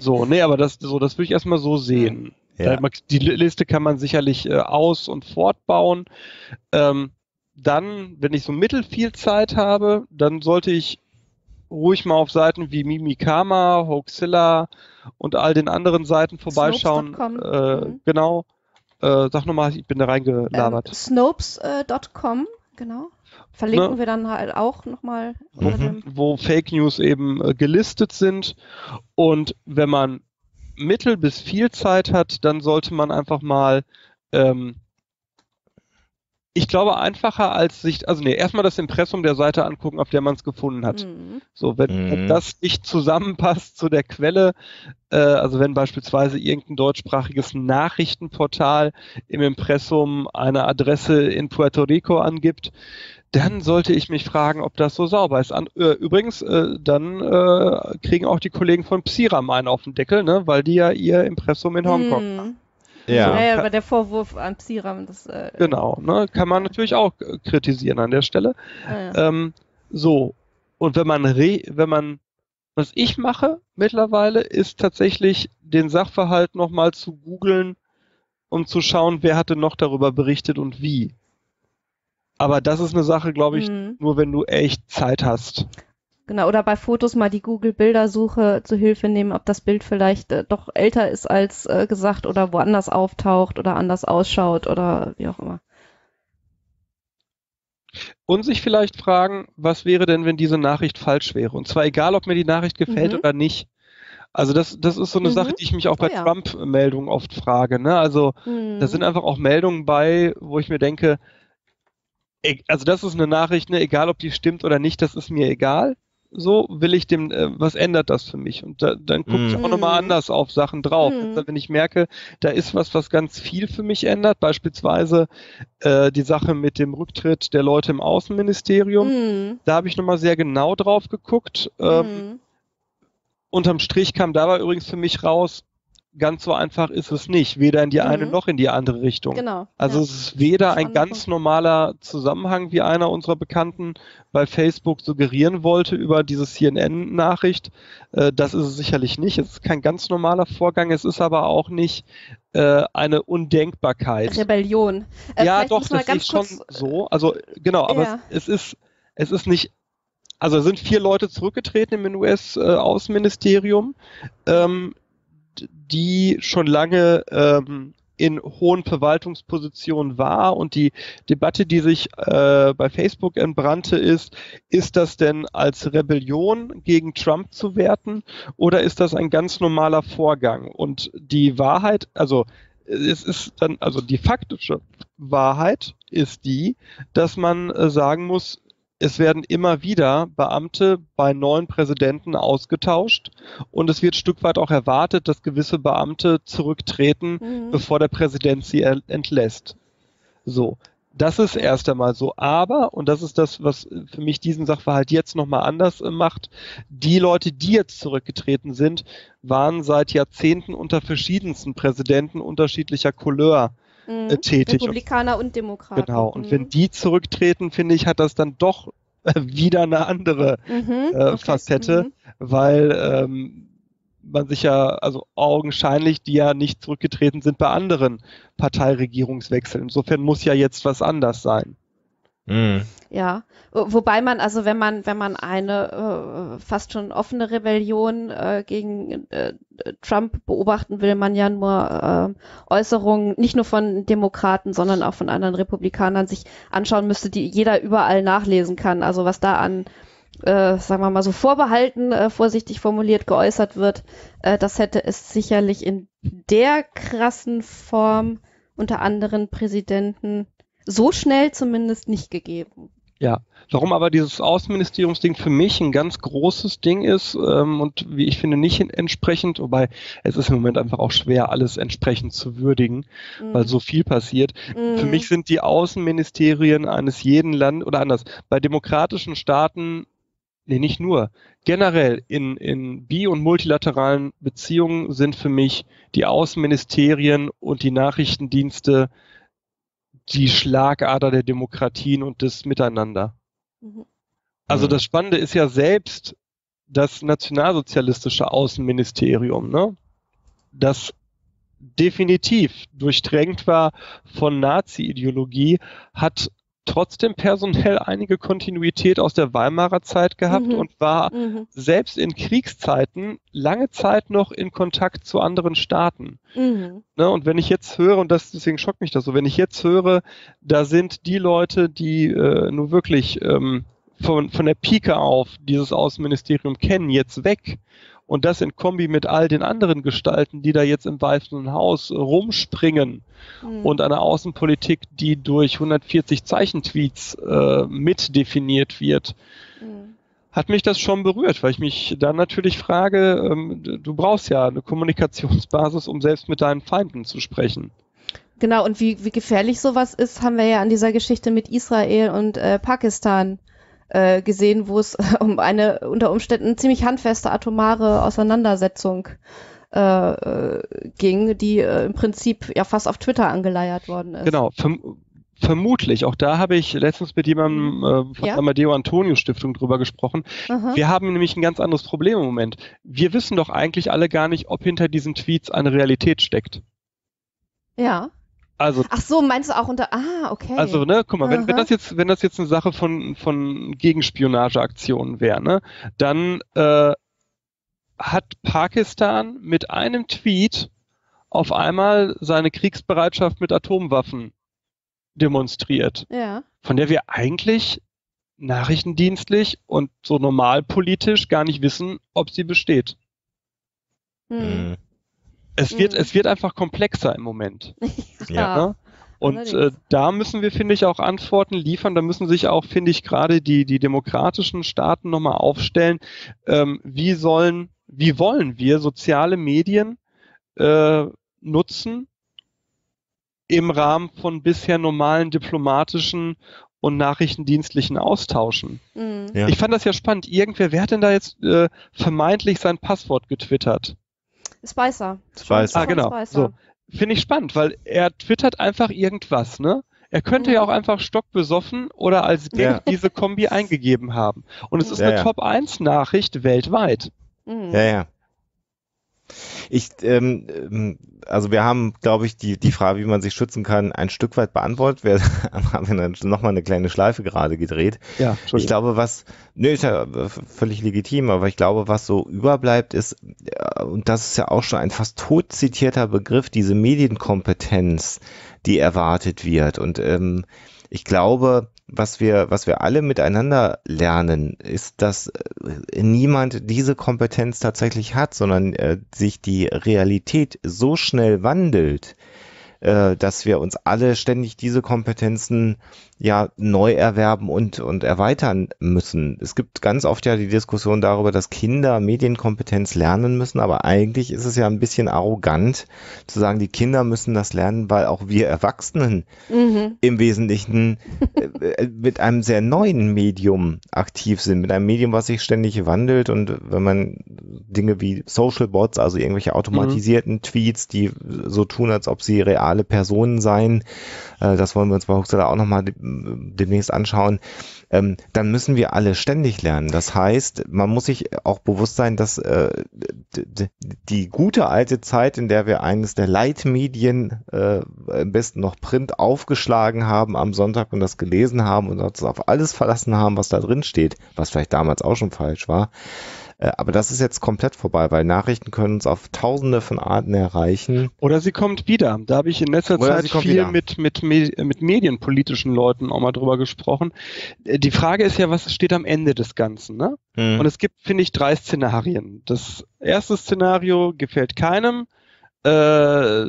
so, nee, aber das, so, das würde ich erstmal so sehen. Ja. Die Liste kann man sicherlich äh, aus- und fortbauen. Ähm, dann, wenn ich so mittel viel Zeit habe, dann sollte ich ruhig mal auf Seiten wie Mimikama, Hoaxilla und all den anderen Seiten vorbeischauen. Snopes.com. Äh, Mhm. Genau. Äh, sag nochmal, ich bin da reingelabert. Ähm, Snopes.com, genau. Verlinken Ne? wir dann halt auch nochmal Mhm. wo Fake News eben äh, gelistet sind. Und wenn man mittel bis viel Zeit hat, dann sollte man einfach mal, ähm, ich glaube, einfacher als sich, also nee, erstmal das Impressum der Seite angucken, auf der man es gefunden hat. Mhm. So, wenn, Mhm. wenn das nicht zusammenpasst zu der Quelle, äh, also wenn beispielsweise irgendein deutschsprachiges Nachrichtenportal im Impressum eine Adresse in Puerto Rico angibt, dann sollte ich mich fragen, ob das so sauber ist. An, äh, übrigens, äh, dann äh, kriegen auch die Kollegen von Psiram einen auf den Deckel, ne, weil die ja ihr Impressum in Hongkong Mhm. Ja. Ja, ja, aber der Vorwurf an Psiram, das äh, Genau, ne, kann man natürlich auch äh, kritisieren an der Stelle. äh, ja. Ähm, so, und wenn man, re wenn man, was ich mache mittlerweile, ist tatsächlich den Sachverhalt nochmal zu googeln, um zu schauen, wer hatte noch darüber berichtet und wie. Aber das ist eine Sache, glaube ich, Mhm. nur wenn du echt Zeit hast. Genau, oder bei Fotos mal die Google-Bildersuche zu Hilfe nehmen, ob das Bild vielleicht äh, doch älter ist als äh, gesagt oder woanders auftaucht oder anders ausschaut oder wie auch immer. Und sich vielleicht fragen, was wäre denn, wenn diese Nachricht falsch wäre? Und zwar egal, ob mir die Nachricht gefällt Mhm. oder nicht. Also das, das ist so eine Mhm. Sache, die ich mich auch bei Oh ja. Trump-Meldungen oft frage. Ne? Also Mhm. Da sind einfach auch Meldungen bei, wo ich mir denke, also das ist eine Nachricht, ne, egal ob die stimmt oder nicht, das ist mir egal. So will ich dem, äh, was ändert das für mich? Und da, dann gucke ich Mhm. auch nochmal anders auf Sachen drauf. Also wenn ich merke, da ist was, was ganz viel für mich ändert, beispielsweise äh, die Sache mit dem Rücktritt der Leute im Außenministerium, Mhm. da habe ich nochmal sehr genau drauf geguckt. Ähm, Mhm. Unterm Strich kam dabei übrigens für mich raus, ganz so einfach ist es nicht, weder in die eine Mhm. noch in die andere Richtung. Genau. Also ja. es ist weder ist ein ganz Punkt. normaler Zusammenhang, wie einer unserer Bekannten bei Facebook suggerieren wollte über diese CNN-Nachricht. Äh, das ist es sicherlich nicht. Es ist kein ganz normaler Vorgang. Es ist aber auch nicht äh, eine Undenkbarkeit. Rebellion. Äh, ja, doch, das ganz schon so. Also genau, aber Ja. es, es ist es ist nicht. Also es sind vier Leute zurückgetreten im US-Außenministerium, ähm, d- die schon lange ähm, in hohen Verwaltungspositionen war und die Debatte, die sich äh, bei Facebook entbrannte, ist, ist das denn als Rebellion gegen Trump zu werten oder ist das ein ganz normaler Vorgang? Und die Wahrheit, also es ist dann, also die faktische Wahrheit ist die, dass man äh, sagen muss, es werden immer wieder Beamte bei neuen Präsidenten ausgetauscht und es wird Stück weit auch erwartet, dass gewisse Beamte zurücktreten, Mhm. bevor der Präsident sie entlässt. So, das ist erst einmal so. Aber, und das ist das, was für mich diesen Sachverhalt jetzt nochmal anders macht, die Leute, die jetzt zurückgetreten sind, waren seit Jahrzehnten unter verschiedensten Präsidenten unterschiedlicher Couleur Mhm. äh, tätig. Und Republikaner und Demokraten. Genau. Und Mhm. wenn die zurücktreten, finde ich, hat das dann doch äh, wieder eine andere Mhm, äh, okay. Facette, Mhm. weil ähm, man sich ja, also augenscheinlich, die ja nicht zurückgetreten sind bei anderen Parteiregierungswechseln. Insofern muss ja jetzt was anders sein. Mhm. Ja, Wo- wobei man, also wenn man, wenn man eine äh, fast schon offene Rebellion äh, gegen äh, Trump beobachten will, man ja nur äh, Äußerungen nicht nur von Demokraten, sondern auch von anderen Republikanern sich anschauen müsste, die jeder überall nachlesen kann. Also was da an, äh, sagen wir mal so Vorbehalten, äh, vorsichtig formuliert, geäußert wird, äh, das hätte es sicherlich in der krassen Form unter anderen Präsidenten so schnell zumindest nicht gegeben. Ja, warum aber dieses Außenministeriumsding für mich ein ganz großes Ding ist ähm, und wie ich finde nicht entsprechend, wobei es ist im Moment einfach auch schwer, alles entsprechend zu würdigen, Mhm. weil so viel passiert. Für mich sind die Außenministerien eines jeden Land oder anders, bei demokratischen Staaten, nee, nicht nur, generell in, in bi- und multilateralen Beziehungen sind für mich die Außenministerien und die Nachrichtendienste die Schlagader der Demokratien und des Miteinander. Mhm. Also Mhm. das Spannende ist ja selbst das nationalsozialistische Außenministerium, ne? das definitiv durchdrängt war von Nazi-Ideologie, hat trotzdem personell einige Kontinuität aus der Weimarer Zeit gehabt Mhm. und war Mhm. selbst in Kriegszeiten lange Zeit noch in Kontakt zu anderen Staaten. Mhm. Ne, und wenn ich jetzt höre, und das, deswegen schockt mich das so, wenn ich jetzt höre, da sind die Leute, die äh, nur wirklich ähm, von, von der Pike auf dieses Außenministerium kennen, jetzt weg. Und das in Kombi mit all den anderen Gestalten, die da jetzt im Weißen Haus rumspringen Mhm. und eine Außenpolitik, die durch 140 Zeichentweets äh, mitdefiniert wird, Mhm. hat mich das schon berührt, weil ich mich dann natürlich frage, ähm, du brauchst ja eine Kommunikationsbasis, um selbst mit deinen Feinden zu sprechen. Genau, und wie, wie gefährlich sowas ist, haben wir ja an dieser Geschichte mit Israel und äh, Pakistan äh, gesehen, wo es um eine unter Umständen ziemlich handfeste atomare Auseinandersetzung äh, äh, ging, die äh, im Prinzip ja fast auf Twitter angeleiert worden ist. Genau, verm vermutlich. Auch da habe ich letztens mit jemandem äh, von Ja? der Amadeo Antonio Stiftung drüber gesprochen. Aha. Wir haben nämlich ein ganz anderes Problem im Moment. Wir wissen doch eigentlich alle gar nicht, ob hinter diesen Tweets eine Realität steckt. Ja. Also Ach so, meinst du auch unter. Ah, okay. Also, ne, guck mal, wenn, wenn das jetzt, wenn das jetzt eine Sache von, von Gegenspionageaktionen wäre, ne, dann äh, hat Pakistan mit einem Tweet auf einmal seine Kriegsbereitschaft mit Atomwaffen demonstriert, ja. von der wir eigentlich nachrichtendienstlich und so normalpolitisch gar nicht wissen, ob sie besteht. Hm. Mhm. Es wird, Mhm. es wird einfach komplexer im Moment. Ja. Ne? Und äh, da müssen wir, finde ich, auch Antworten liefern. Da müssen sich auch, finde ich, gerade die, die demokratischen Staaten nochmal aufstellen. Ähm, wie sollen, wie wollen wir soziale Medien äh, nutzen im Rahmen von bisher normalen diplomatischen und nachrichtendienstlichen Austauschen? Hm. Ja. Ich fand das ja spannend. Irgendwer, wer hat denn da jetzt äh, vermeintlich sein Passwort getwittert? Spicer. Spicer. Ah, genau. Spicer. So. Finde ich spannend, weil er twittert einfach irgendwas, ne? Er könnte Mhm. ja auch einfach stockbesoffen oder als Gag Ja. diese Kombi eingegeben haben. Und es ist Ja, eine ja. Top-1-Nachricht weltweit. Hm. Ja, ja. Ich, ähm, ähm, also wir haben, glaube ich, die, die Frage, wie man sich schützen kann, ein Stück weit beantwortet. Wir haben dann nochmal eine kleine Schleife gerade gedreht. Ja, Ich glaube, was, nö, ist ja völlig legitim, aber ich glaube, was so überbleibt, ist, äh, und das ist ja auch schon ein fast tot zitierter Begriff, diese Medienkompetenz, die erwartet wird. Und ähm, ich glaube, was wir, was wir alle miteinander lernen, ist, dass äh, niemand diese Kompetenz tatsächlich hat, sondern äh, sich die Realität so schnell wandelt, äh, dass wir uns alle ständig diese Kompetenzen ja neu erwerben und, und erweitern müssen. Es gibt ganz oft ja die Diskussion darüber, dass Kinder Medienkompetenz lernen müssen, aber eigentlich ist es ja ein bisschen arrogant zu sagen, die Kinder müssen das lernen, weil auch wir Erwachsenen Mhm. im Wesentlichen äh, mit einem sehr neuen Medium aktiv sind, mit einem Medium, was sich ständig wandelt und wenn man Dinge wie Social Bots, also irgendwelche automatisierten Tweets, die so tun, als ob sie reale Personen seien, äh, das wollen wir uns bei Huxela auch nochmal demnächst anschauen, ähm, dann müssen wir alle ständig lernen. Das heißt, man muss sich auch bewusst sein, dass äh, die gute alte Zeit, in der wir eines der Leitmedien äh, am besten noch Print aufgeschlagen haben am Sonntag und das gelesen haben und uns auf alles verlassen haben, was da drin steht, was vielleicht damals auch schon falsch war. Äh, aber das ist jetzt komplett vorbei, weil Nachrichten können uns auf tausende von Arten erreichen. Oder sie kommt wieder. Da habe ich in letzter Oder Zeit viel wieder. mit, mit, mit medienpolitischen Leuten auch mal drüber gesprochen. Äh, Die Frage ist ja, was steht am Ende des Ganzen, ne? Hm. Und es gibt, finde ich, drei Szenarien. Das erste Szenario gefällt keinem. Äh,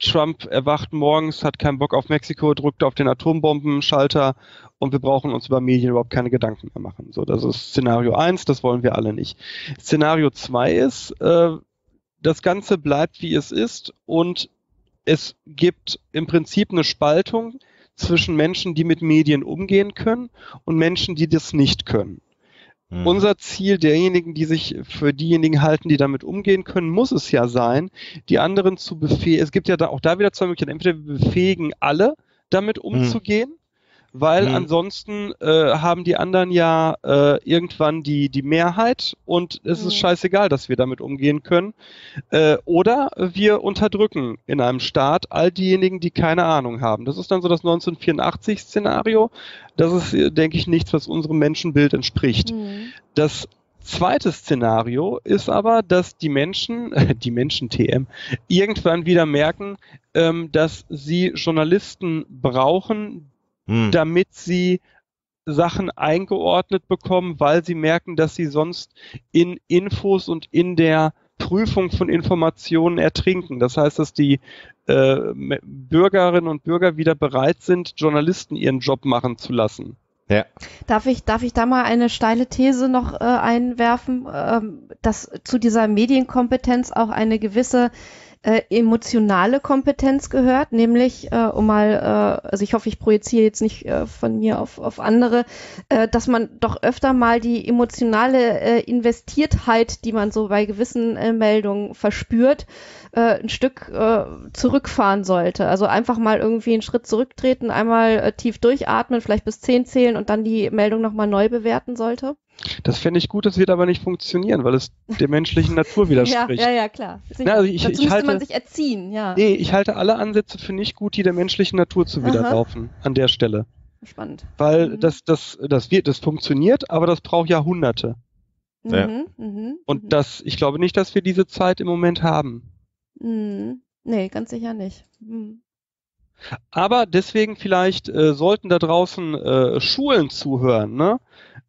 Trump erwacht morgens, hat keinen Bock auf Mexiko, drückt auf den Atombombenschalter und wir brauchen uns über Medien überhaupt keine Gedanken mehr machen. So, das ist Szenario eins, das wollen wir alle nicht. Szenario zwei ist, äh, das Ganze bleibt wie es ist und es gibt im Prinzip eine Spaltung zwischen Menschen, die mit Medien umgehen können und Menschen, die das nicht können. Hm. Unser Ziel derjenigen, die sich für diejenigen halten, die damit umgehen können, muss es ja sein, die anderen zu befähigen. Es gibt ja da auch da wieder zwei Möglichkeiten. Entweder wir befähigen alle, damit umzugehen, weil Mhm. ansonsten äh, haben die anderen ja äh, irgendwann die, die Mehrheit und es Mhm. ist scheißegal, dass wir damit umgehen können. Äh, oder wir unterdrücken in einem Staat all diejenigen, die keine Ahnung haben. Das ist dann so das 1984-Szenario. Das ist, äh, denke ich, nichts, was unserem Menschenbild entspricht. Mhm. Das zweite Szenario ist aber, dass die Menschen, die Menschen TM, irgendwann wieder merken, ähm, dass sie Journalisten brauchen, Hm. damit sie Sachen eingeordnet bekommen, weil sie merken, dass sie sonst in Infos und in der Prüfung von Informationen ertrinken. Das heißt, dass die äh, Bürgerinnen und Bürger wieder bereit sind, Journalisten ihren Job machen zu lassen. Ja. Darf ich, darf ich da mal eine steile These noch äh, einwerfen, ähm, dass zu dieser Medienkompetenz auch eine gewisse äh, emotionale Kompetenz gehört, nämlich, äh, um mal, äh, also ich hoffe, ich projiziere jetzt nicht äh, von mir auf, auf andere, äh, dass man doch öfter mal die emotionale äh, Investiertheit, die man so bei gewissen äh, Meldungen verspürt, äh, ein Stück äh, zurückfahren sollte. Also einfach mal irgendwie einen Schritt zurücktreten, einmal äh, tief durchatmen, vielleicht bis zehn zählen und dann die Meldung nochmal neu bewerten sollte. Das fände ich gut, das wird aber nicht funktionieren, weil es der menschlichen Natur Ja, widerspricht. ja, ja, klar. Na, also ich- Dazu ich müsste halte- man sich erziehen, ja. Nee, ich halte alle Ansätze für nicht gut, die der menschlichen Natur zuwiderlaufen an der Stelle. Spannend. Weil Mhm. das, das, das wird, das funktioniert, aber das braucht Jahrhunderte. Ja. Mhm, mhm, Und mhm. das, ich glaube nicht, dass wir diese Zeit im Moment haben. Mhm. Nee, ganz sicher nicht. Mhm. Aber deswegen vielleicht äh, sollten da draußen äh, Schulen zuhören. Ne?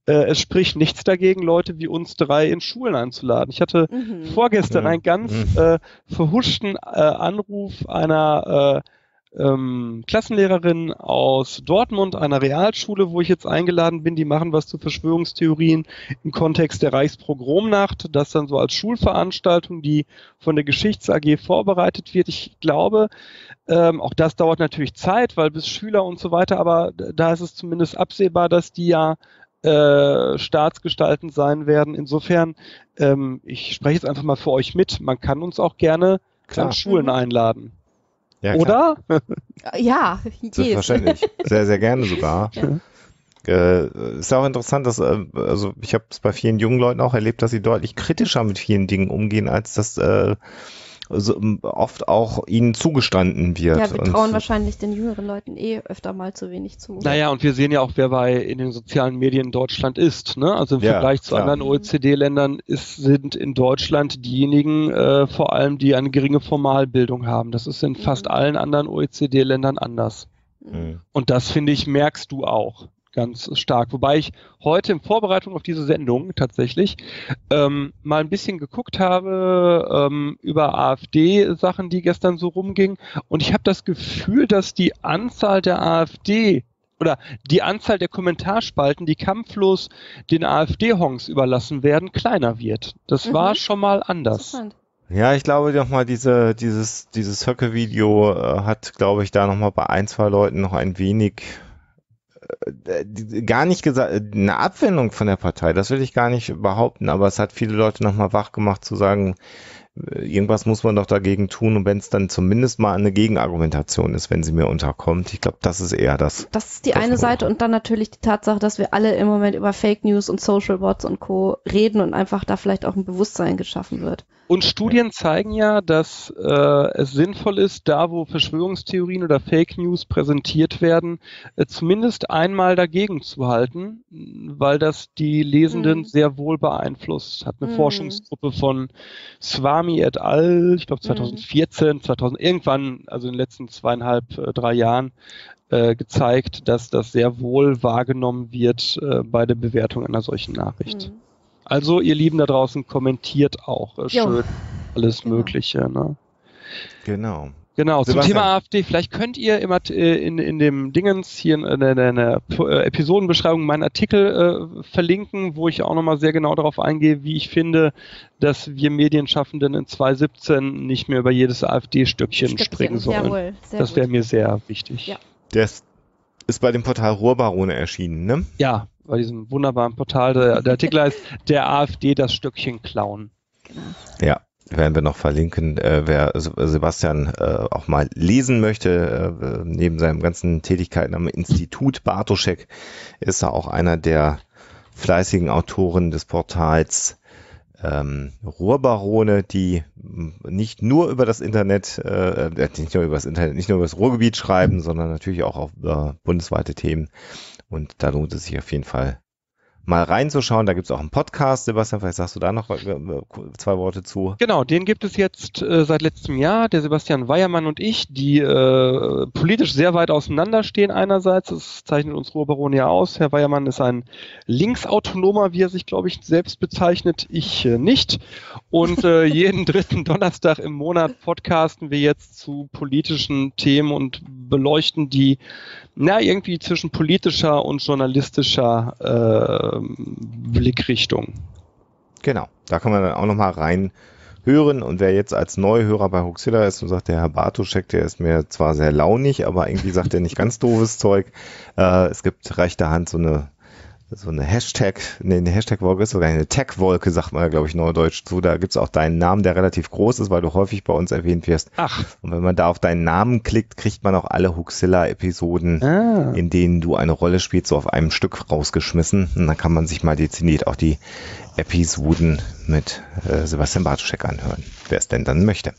Äh, es spricht nichts dagegen, Leute wie uns drei in Schulen einzuladen. Ich hatte Mhm. vorgestern Mhm. einen ganz Mhm. äh, verhuschten äh, Anruf einer äh, ähm, Klassenlehrerin aus Dortmund, einer Realschule, wo ich jetzt eingeladen bin. Die machen was zu Verschwörungstheorien im Kontext der Reichspogromnacht. Das dann so als Schulveranstaltung, die von der Geschichts AG vorbereitet wird. Ich glaube, ähm, auch das dauert natürlich Zeit, weil bis Schüler und so weiter, aber da ist es zumindest absehbar, dass die ja äh, Staatsgestalten sein werden. Insofern, ähm, ich spreche jetzt einfach mal für euch mit. Man kann uns auch gerne Klar. an Schulen Mhm. einladen. Ja, klar. Oder? Ja. Selbstverständlich. Sehr, sehr gerne sogar. Ja. Äh, ist auch interessant, dass, äh, also ich habe es bei vielen jungen Leuten auch erlebt, dass sie deutlich kritischer mit vielen Dingen umgehen, als das äh, so, ähm, oft auch ihnen zugestanden wird. Ja, wir Und- trauen wahrscheinlich den jüngeren Leuten eh öfter mal zu wenig zu. Naja, und wir sehen ja auch, wer bei in den sozialen Medien in Deutschland ist. Ne? Also im Ja, Vergleich zu klar. anderen OECD-Ländern sind in Deutschland diejenigen äh, vor allem, die eine geringe Formalbildung haben. Das ist in fast Mhm. allen anderen OECD-Ländern anders. Mhm. Und das, finde ich, merkst du auch ganz stark. Wobei ich heute in Vorbereitung auf diese Sendung tatsächlich ähm, mal ein bisschen geguckt habe ähm, über AfD-Sachen, die gestern so rumgingen. Und ich habe das Gefühl, dass die Anzahl der AfD oder die Anzahl der Kommentarspalten, die kampflos den AfD-Hongs überlassen werden, kleiner wird. Das Mhm. war schon mal anders. Ja, ich glaube nochmal, diese, dieses, dieses Höcke-Video äh, hat, glaube ich, da nochmal bei ein, zwei Leuten noch ein wenig gar nicht gesagt, eine Abwendung von der Partei, das will ich gar nicht behaupten, aber es hat viele Leute nochmal wach gemacht zu sagen, äh, irgendwas muss man doch dagegen tun und wenn es dann zumindest mal eine Gegenargumentation ist, wenn sie mir unterkommt, ich glaube, das ist eher das. Das ist die Das eine. Seite und dann natürlich die Tatsache, dass wir alle im Moment über Fake News und Social Bots und Co. reden und einfach da vielleicht auch ein Bewusstsein geschaffen wird. Und Studien zeigen ja, dass äh, es sinnvoll ist, da wo Verschwörungstheorien oder Fake News präsentiert werden, äh, zumindest einmal dagegen zu halten, weil das die Lesenden Mhm. sehr wohl beeinflusst. Hat eine Mhm. Forschungsgruppe von Swami et al., ich glaube 2014, 2000, irgendwann, also in den letzten zweieinhalb, äh, drei Jahren, äh, gezeigt, dass das sehr wohl wahrgenommen wird äh, bei der Bewertung einer solchen Nachricht. Mhm. Also, ihr Lieben da draußen, kommentiert auch äh, Jo. schön alles Genau. Mögliche. Ne? Genau. Genau, zum Sebastian. Thema AfD. Vielleicht könnt ihr immer äh, in, in dem Dingens hier in der, der, der äh, Episodenbeschreibung meinen Artikel äh, verlinken, wo ich auch nochmal sehr genau darauf eingehe, wie ich finde, dass wir Medienschaffenden in 2017 nicht mehr über jedes AfD-Stückchen springen sollen. Jawohl, sehr Das wäre mir sehr wichtig. Ja. Ist, ist bei dem Portal Ruhrbarone erschienen, ne? Ja, bei diesem wunderbaren Portal. Der, der Artikel heißt Der AfD das Stückchen klauen. Genau. Ja. werden wir noch verlinken, äh, wer Sebastian äh, auch mal lesen möchte, äh, neben seinen ganzen Tätigkeiten am Institut Bartoschek ist er auch einer der fleißigen Autoren des Portals ähm, Ruhrbarone, die nicht nur über das Internet, äh, nicht nur über das Internet, nicht nur über das Ruhrgebiet schreiben, sondern natürlich auch auf äh, bundesweite Themen. Und da lohnt es sich auf jeden Fall mal reinzuschauen. Da gibt es auch einen Podcast. Sebastian, vielleicht sagst du da noch äh, zwei Worte zu. Genau, den gibt es jetzt äh, seit letztem Jahr. Der Sebastian Weiermann und ich, die äh, politisch sehr weit auseinanderstehen einerseits. Das zeichnet uns Ruhrbaron ja aus. Herr Weiermann ist ein Linksautonomer, wie er sich, glaube ich, selbst bezeichnet. Ich äh, nicht. Und äh, jeden dritten Donnerstag im Monat podcasten wir jetzt zu politischen Themen und beleuchten die na, irgendwie zwischen politischer und journalistischer äh, Blickrichtung. Genau, da kann man dann auch nochmal rein hören und wer jetzt als Neuhörer bei Huxilla ist und sagt, der Herr Bartoschek, der ist mir zwar sehr launig, aber irgendwie sagt er nicht ganz doofes Zeug. Äh, es gibt rechter Hand so eine so eine Hashtag, nee, eine Hashtag-Wolke ist sogar eine Tag-Wolke, sagt man, glaube ich, neudeutsch zu. Da gibt's auch deinen Namen, der relativ groß ist, weil du häufig bei uns erwähnt wirst. Ach. Und wenn man da auf deinen Namen klickt, kriegt man auch alle Huxilla-Episoden, ah. in denen du eine Rolle spielst, so auf einem Stück rausgeschmissen. Und dann kann man sich mal dezimiert auch die Episoden mit äh, Sebastian Bartoschek anhören, wer es denn dann möchte.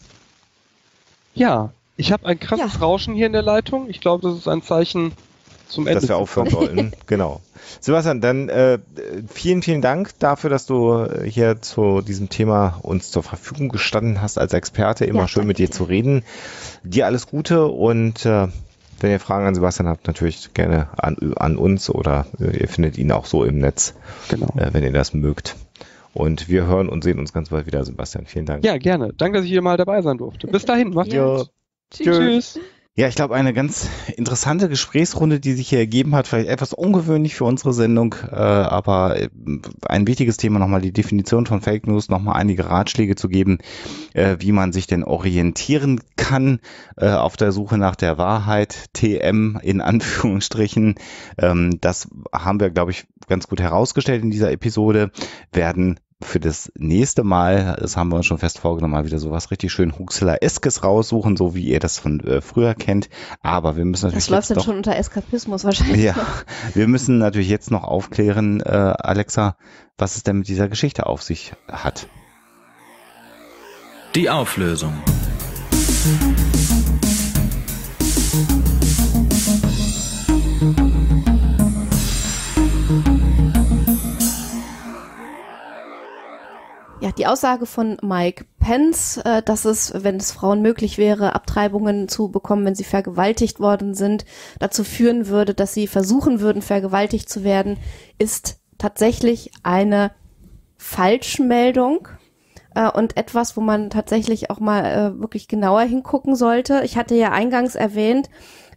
Ja, ich habe ein krasses ja. Rauschen hier in der Leitung. Ich glaube, das ist ein Zeichen zum Ende. Dass wir aufhören sollten. genau. Sebastian, dann äh, vielen, vielen Dank dafür, dass du hier zu diesem Thema uns zur Verfügung gestanden hast als Experte. Immer ja, schön mit dir zu reden. Dir alles Gute und äh, wenn ihr Fragen an Sebastian habt, natürlich gerne an, an uns oder äh, ihr findet ihn auch so im Netz, genau. äh, wenn ihr das mögt. Und wir hören und sehen uns ganz bald wieder, Sebastian. Vielen Dank. Ja, gerne. Danke, dass ich hier mal dabei sein durfte. Bis dahin. Macht's gut. Tschüss. Tschüss. Ja, ich glaube, eine ganz interessante Gesprächsrunde, die sich hier ergeben hat, vielleicht etwas ungewöhnlich für unsere Sendung, äh, aber äh, ein wichtiges Thema nochmal die Definition von Fake News, nochmal einige Ratschläge zu geben, äh, wie man sich denn orientieren kann äh, auf der Suche nach der Wahrheit, TM in Anführungsstrichen. Ähm, das haben wir, glaube ich, ganz gut herausgestellt in dieser Episode, werden für das nächste Mal, das haben wir uns schon fest vorgenommen, mal wieder sowas richtig schön Huxler-eskes raussuchen, so wie ihr das von äh, früher kennt. Aber wir müssen natürlich. Das läuft dann schon unter Eskapismus wahrscheinlich. Ja, wir müssen natürlich jetzt noch aufklären, äh, Alexa, was es denn mit dieser Geschichte auf sich hat. Die Auflösung. Ja, die Aussage von Mike Pence, äh, dass es, wenn es Frauen möglich wäre, Abtreibungen zu bekommen, wenn sie vergewaltigt worden sind, dazu führen würde, dass sie versuchen würden, vergewaltigt zu werden, ist tatsächlich eine Falschmeldung äh, und etwas, wo man tatsächlich auch mal äh, wirklich genauer hingucken sollte. Ich hatte ja eingangs erwähnt,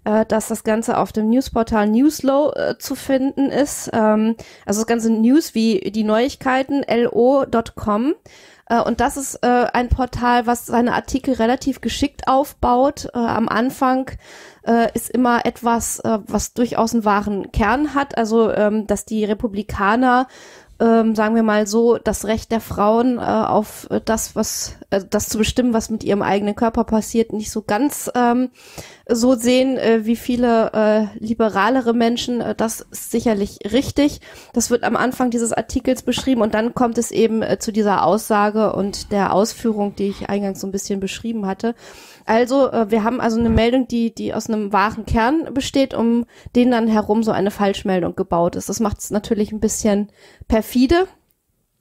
äh, dass das Ganze auf dem Newsportal Newslow äh, zu finden ist. Ähm, also das ganze News wie die Neuigkeiten, lo.com. Äh, und das ist äh, ein Portal, was seine Artikel relativ geschickt aufbaut. Äh, am Anfang äh, ist immer etwas, äh, was durchaus einen wahren Kern hat. Also, ähm, dass die Republikaner ähm, sagen wir mal so, das Recht der Frauen äh, auf das, was, äh, das zu bestimmen, was mit ihrem eigenen Körper passiert, nicht so ganz ähm, so sehen äh, wie viele äh, liberalere Menschen. Äh, das ist sicherlich richtig. Das wird am Anfang dieses Artikels beschrieben und dann kommt es eben äh, zu dieser Aussage und der Ausführung, die ich eingangs so ein bisschen beschrieben hatte. Also äh, wir haben also eine Meldung, die, die aus einem wahren Kern besteht, um den dann herum so eine Falschmeldung gebaut ist. Das macht es natürlich ein bisschen perfide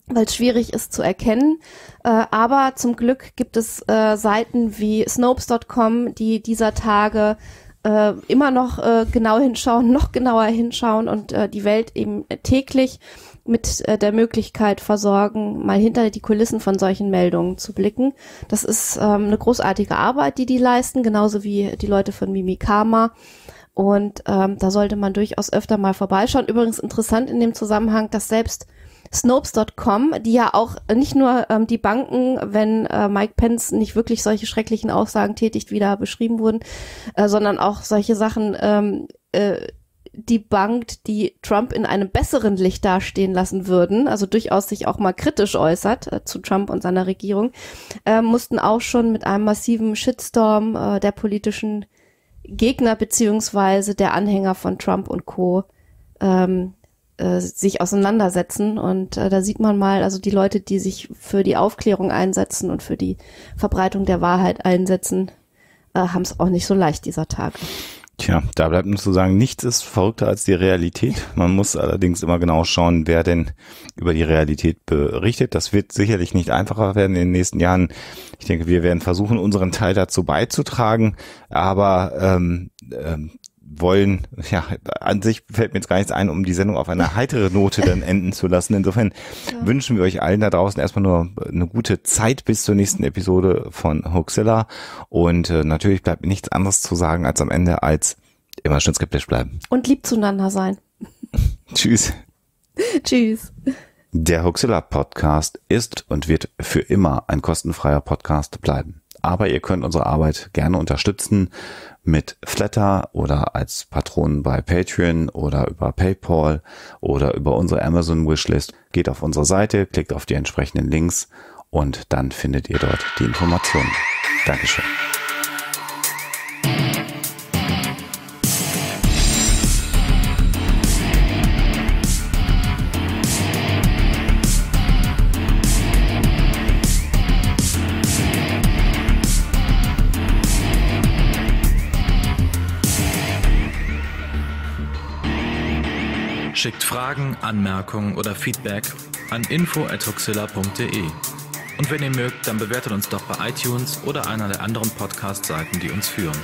weil es schwierig ist zu erkennen. Äh, aber zum Glück gibt es äh, Seiten wie Snopes.com, die dieser Tage äh, immer noch äh, genau hinschauen, noch genauer hinschauen und äh, die Welt eben täglich mit äh, der Möglichkeit versorgen, mal hinter die Kulissen von solchen Meldungen zu blicken. Das ist ähm, eine großartige Arbeit, die die leisten, genauso wie die Leute von Mimikama. Und ähm, da sollte man durchaus öfter mal vorbeischauen. Übrigens interessant in dem Zusammenhang, dass selbst Snopes.com, die ja auch nicht nur ähm, die Banken, wenn äh, Mike Pence nicht wirklich solche schrecklichen Aussagen tätigt, wieder beschrieben wurden, äh, sondern auch solche Sachen ähm, äh, debunked, die Trump in einem besseren Licht dastehen lassen würden, also durchaus sich auch mal kritisch äußert äh, zu Trump und seiner Regierung, äh, mussten auch schon mit einem massiven Shitstorm äh, der politischen Gegner beziehungsweise der Anhänger von Trump und Co. Ähm, äh, sich auseinandersetzen. Und äh, da sieht man mal, also die Leute, die sich für die Aufklärung einsetzen und für die Verbreitung der Wahrheit einsetzen, äh, haben es auch nicht so leicht dieser Tage. Tja, da bleibt nur zu sagen, nichts ist verrückter als die Realität. Man muss allerdings immer genau schauen, wer denn über die Realität berichtet. Das wird sicherlich nicht einfacher werden in den nächsten Jahren. Ich denke, wir werden versuchen, unseren Teil dazu beizutragen. Aber ähm, ähm, wollen, ja, an sich fällt mir jetzt gar nichts ein, um die Sendung auf eine heitere Note dann enden zu lassen. Insofern ja. wünschen wir euch allen da draußen erstmal nur eine gute Zeit bis zur nächsten Episode von Hoaxilla. Und äh, natürlich bleibt mir nichts anderes zu sagen als am Ende als immer schön skeptisch bleiben. Und lieb zueinander sein. Tschüss. Tschüss. Der Hoaxilla Podcast ist und wird für immer ein kostenfreier Podcast bleiben. Aber ihr könnt unsere Arbeit gerne unterstützen mit Flatter oder als Patronen bei Patreon oder über PayPal oder über unsere Amazon Wishlist. Geht auf unsere Seite, klickt auf die entsprechenden Links und dann findet ihr dort die Informationen. Dankeschön. Schickt Fragen, Anmerkungen oder Feedback an info@huxilla.de. Und wenn ihr mögt, dann bewertet uns doch bei iTunes oder einer der anderen Podcast-Seiten, die uns führen.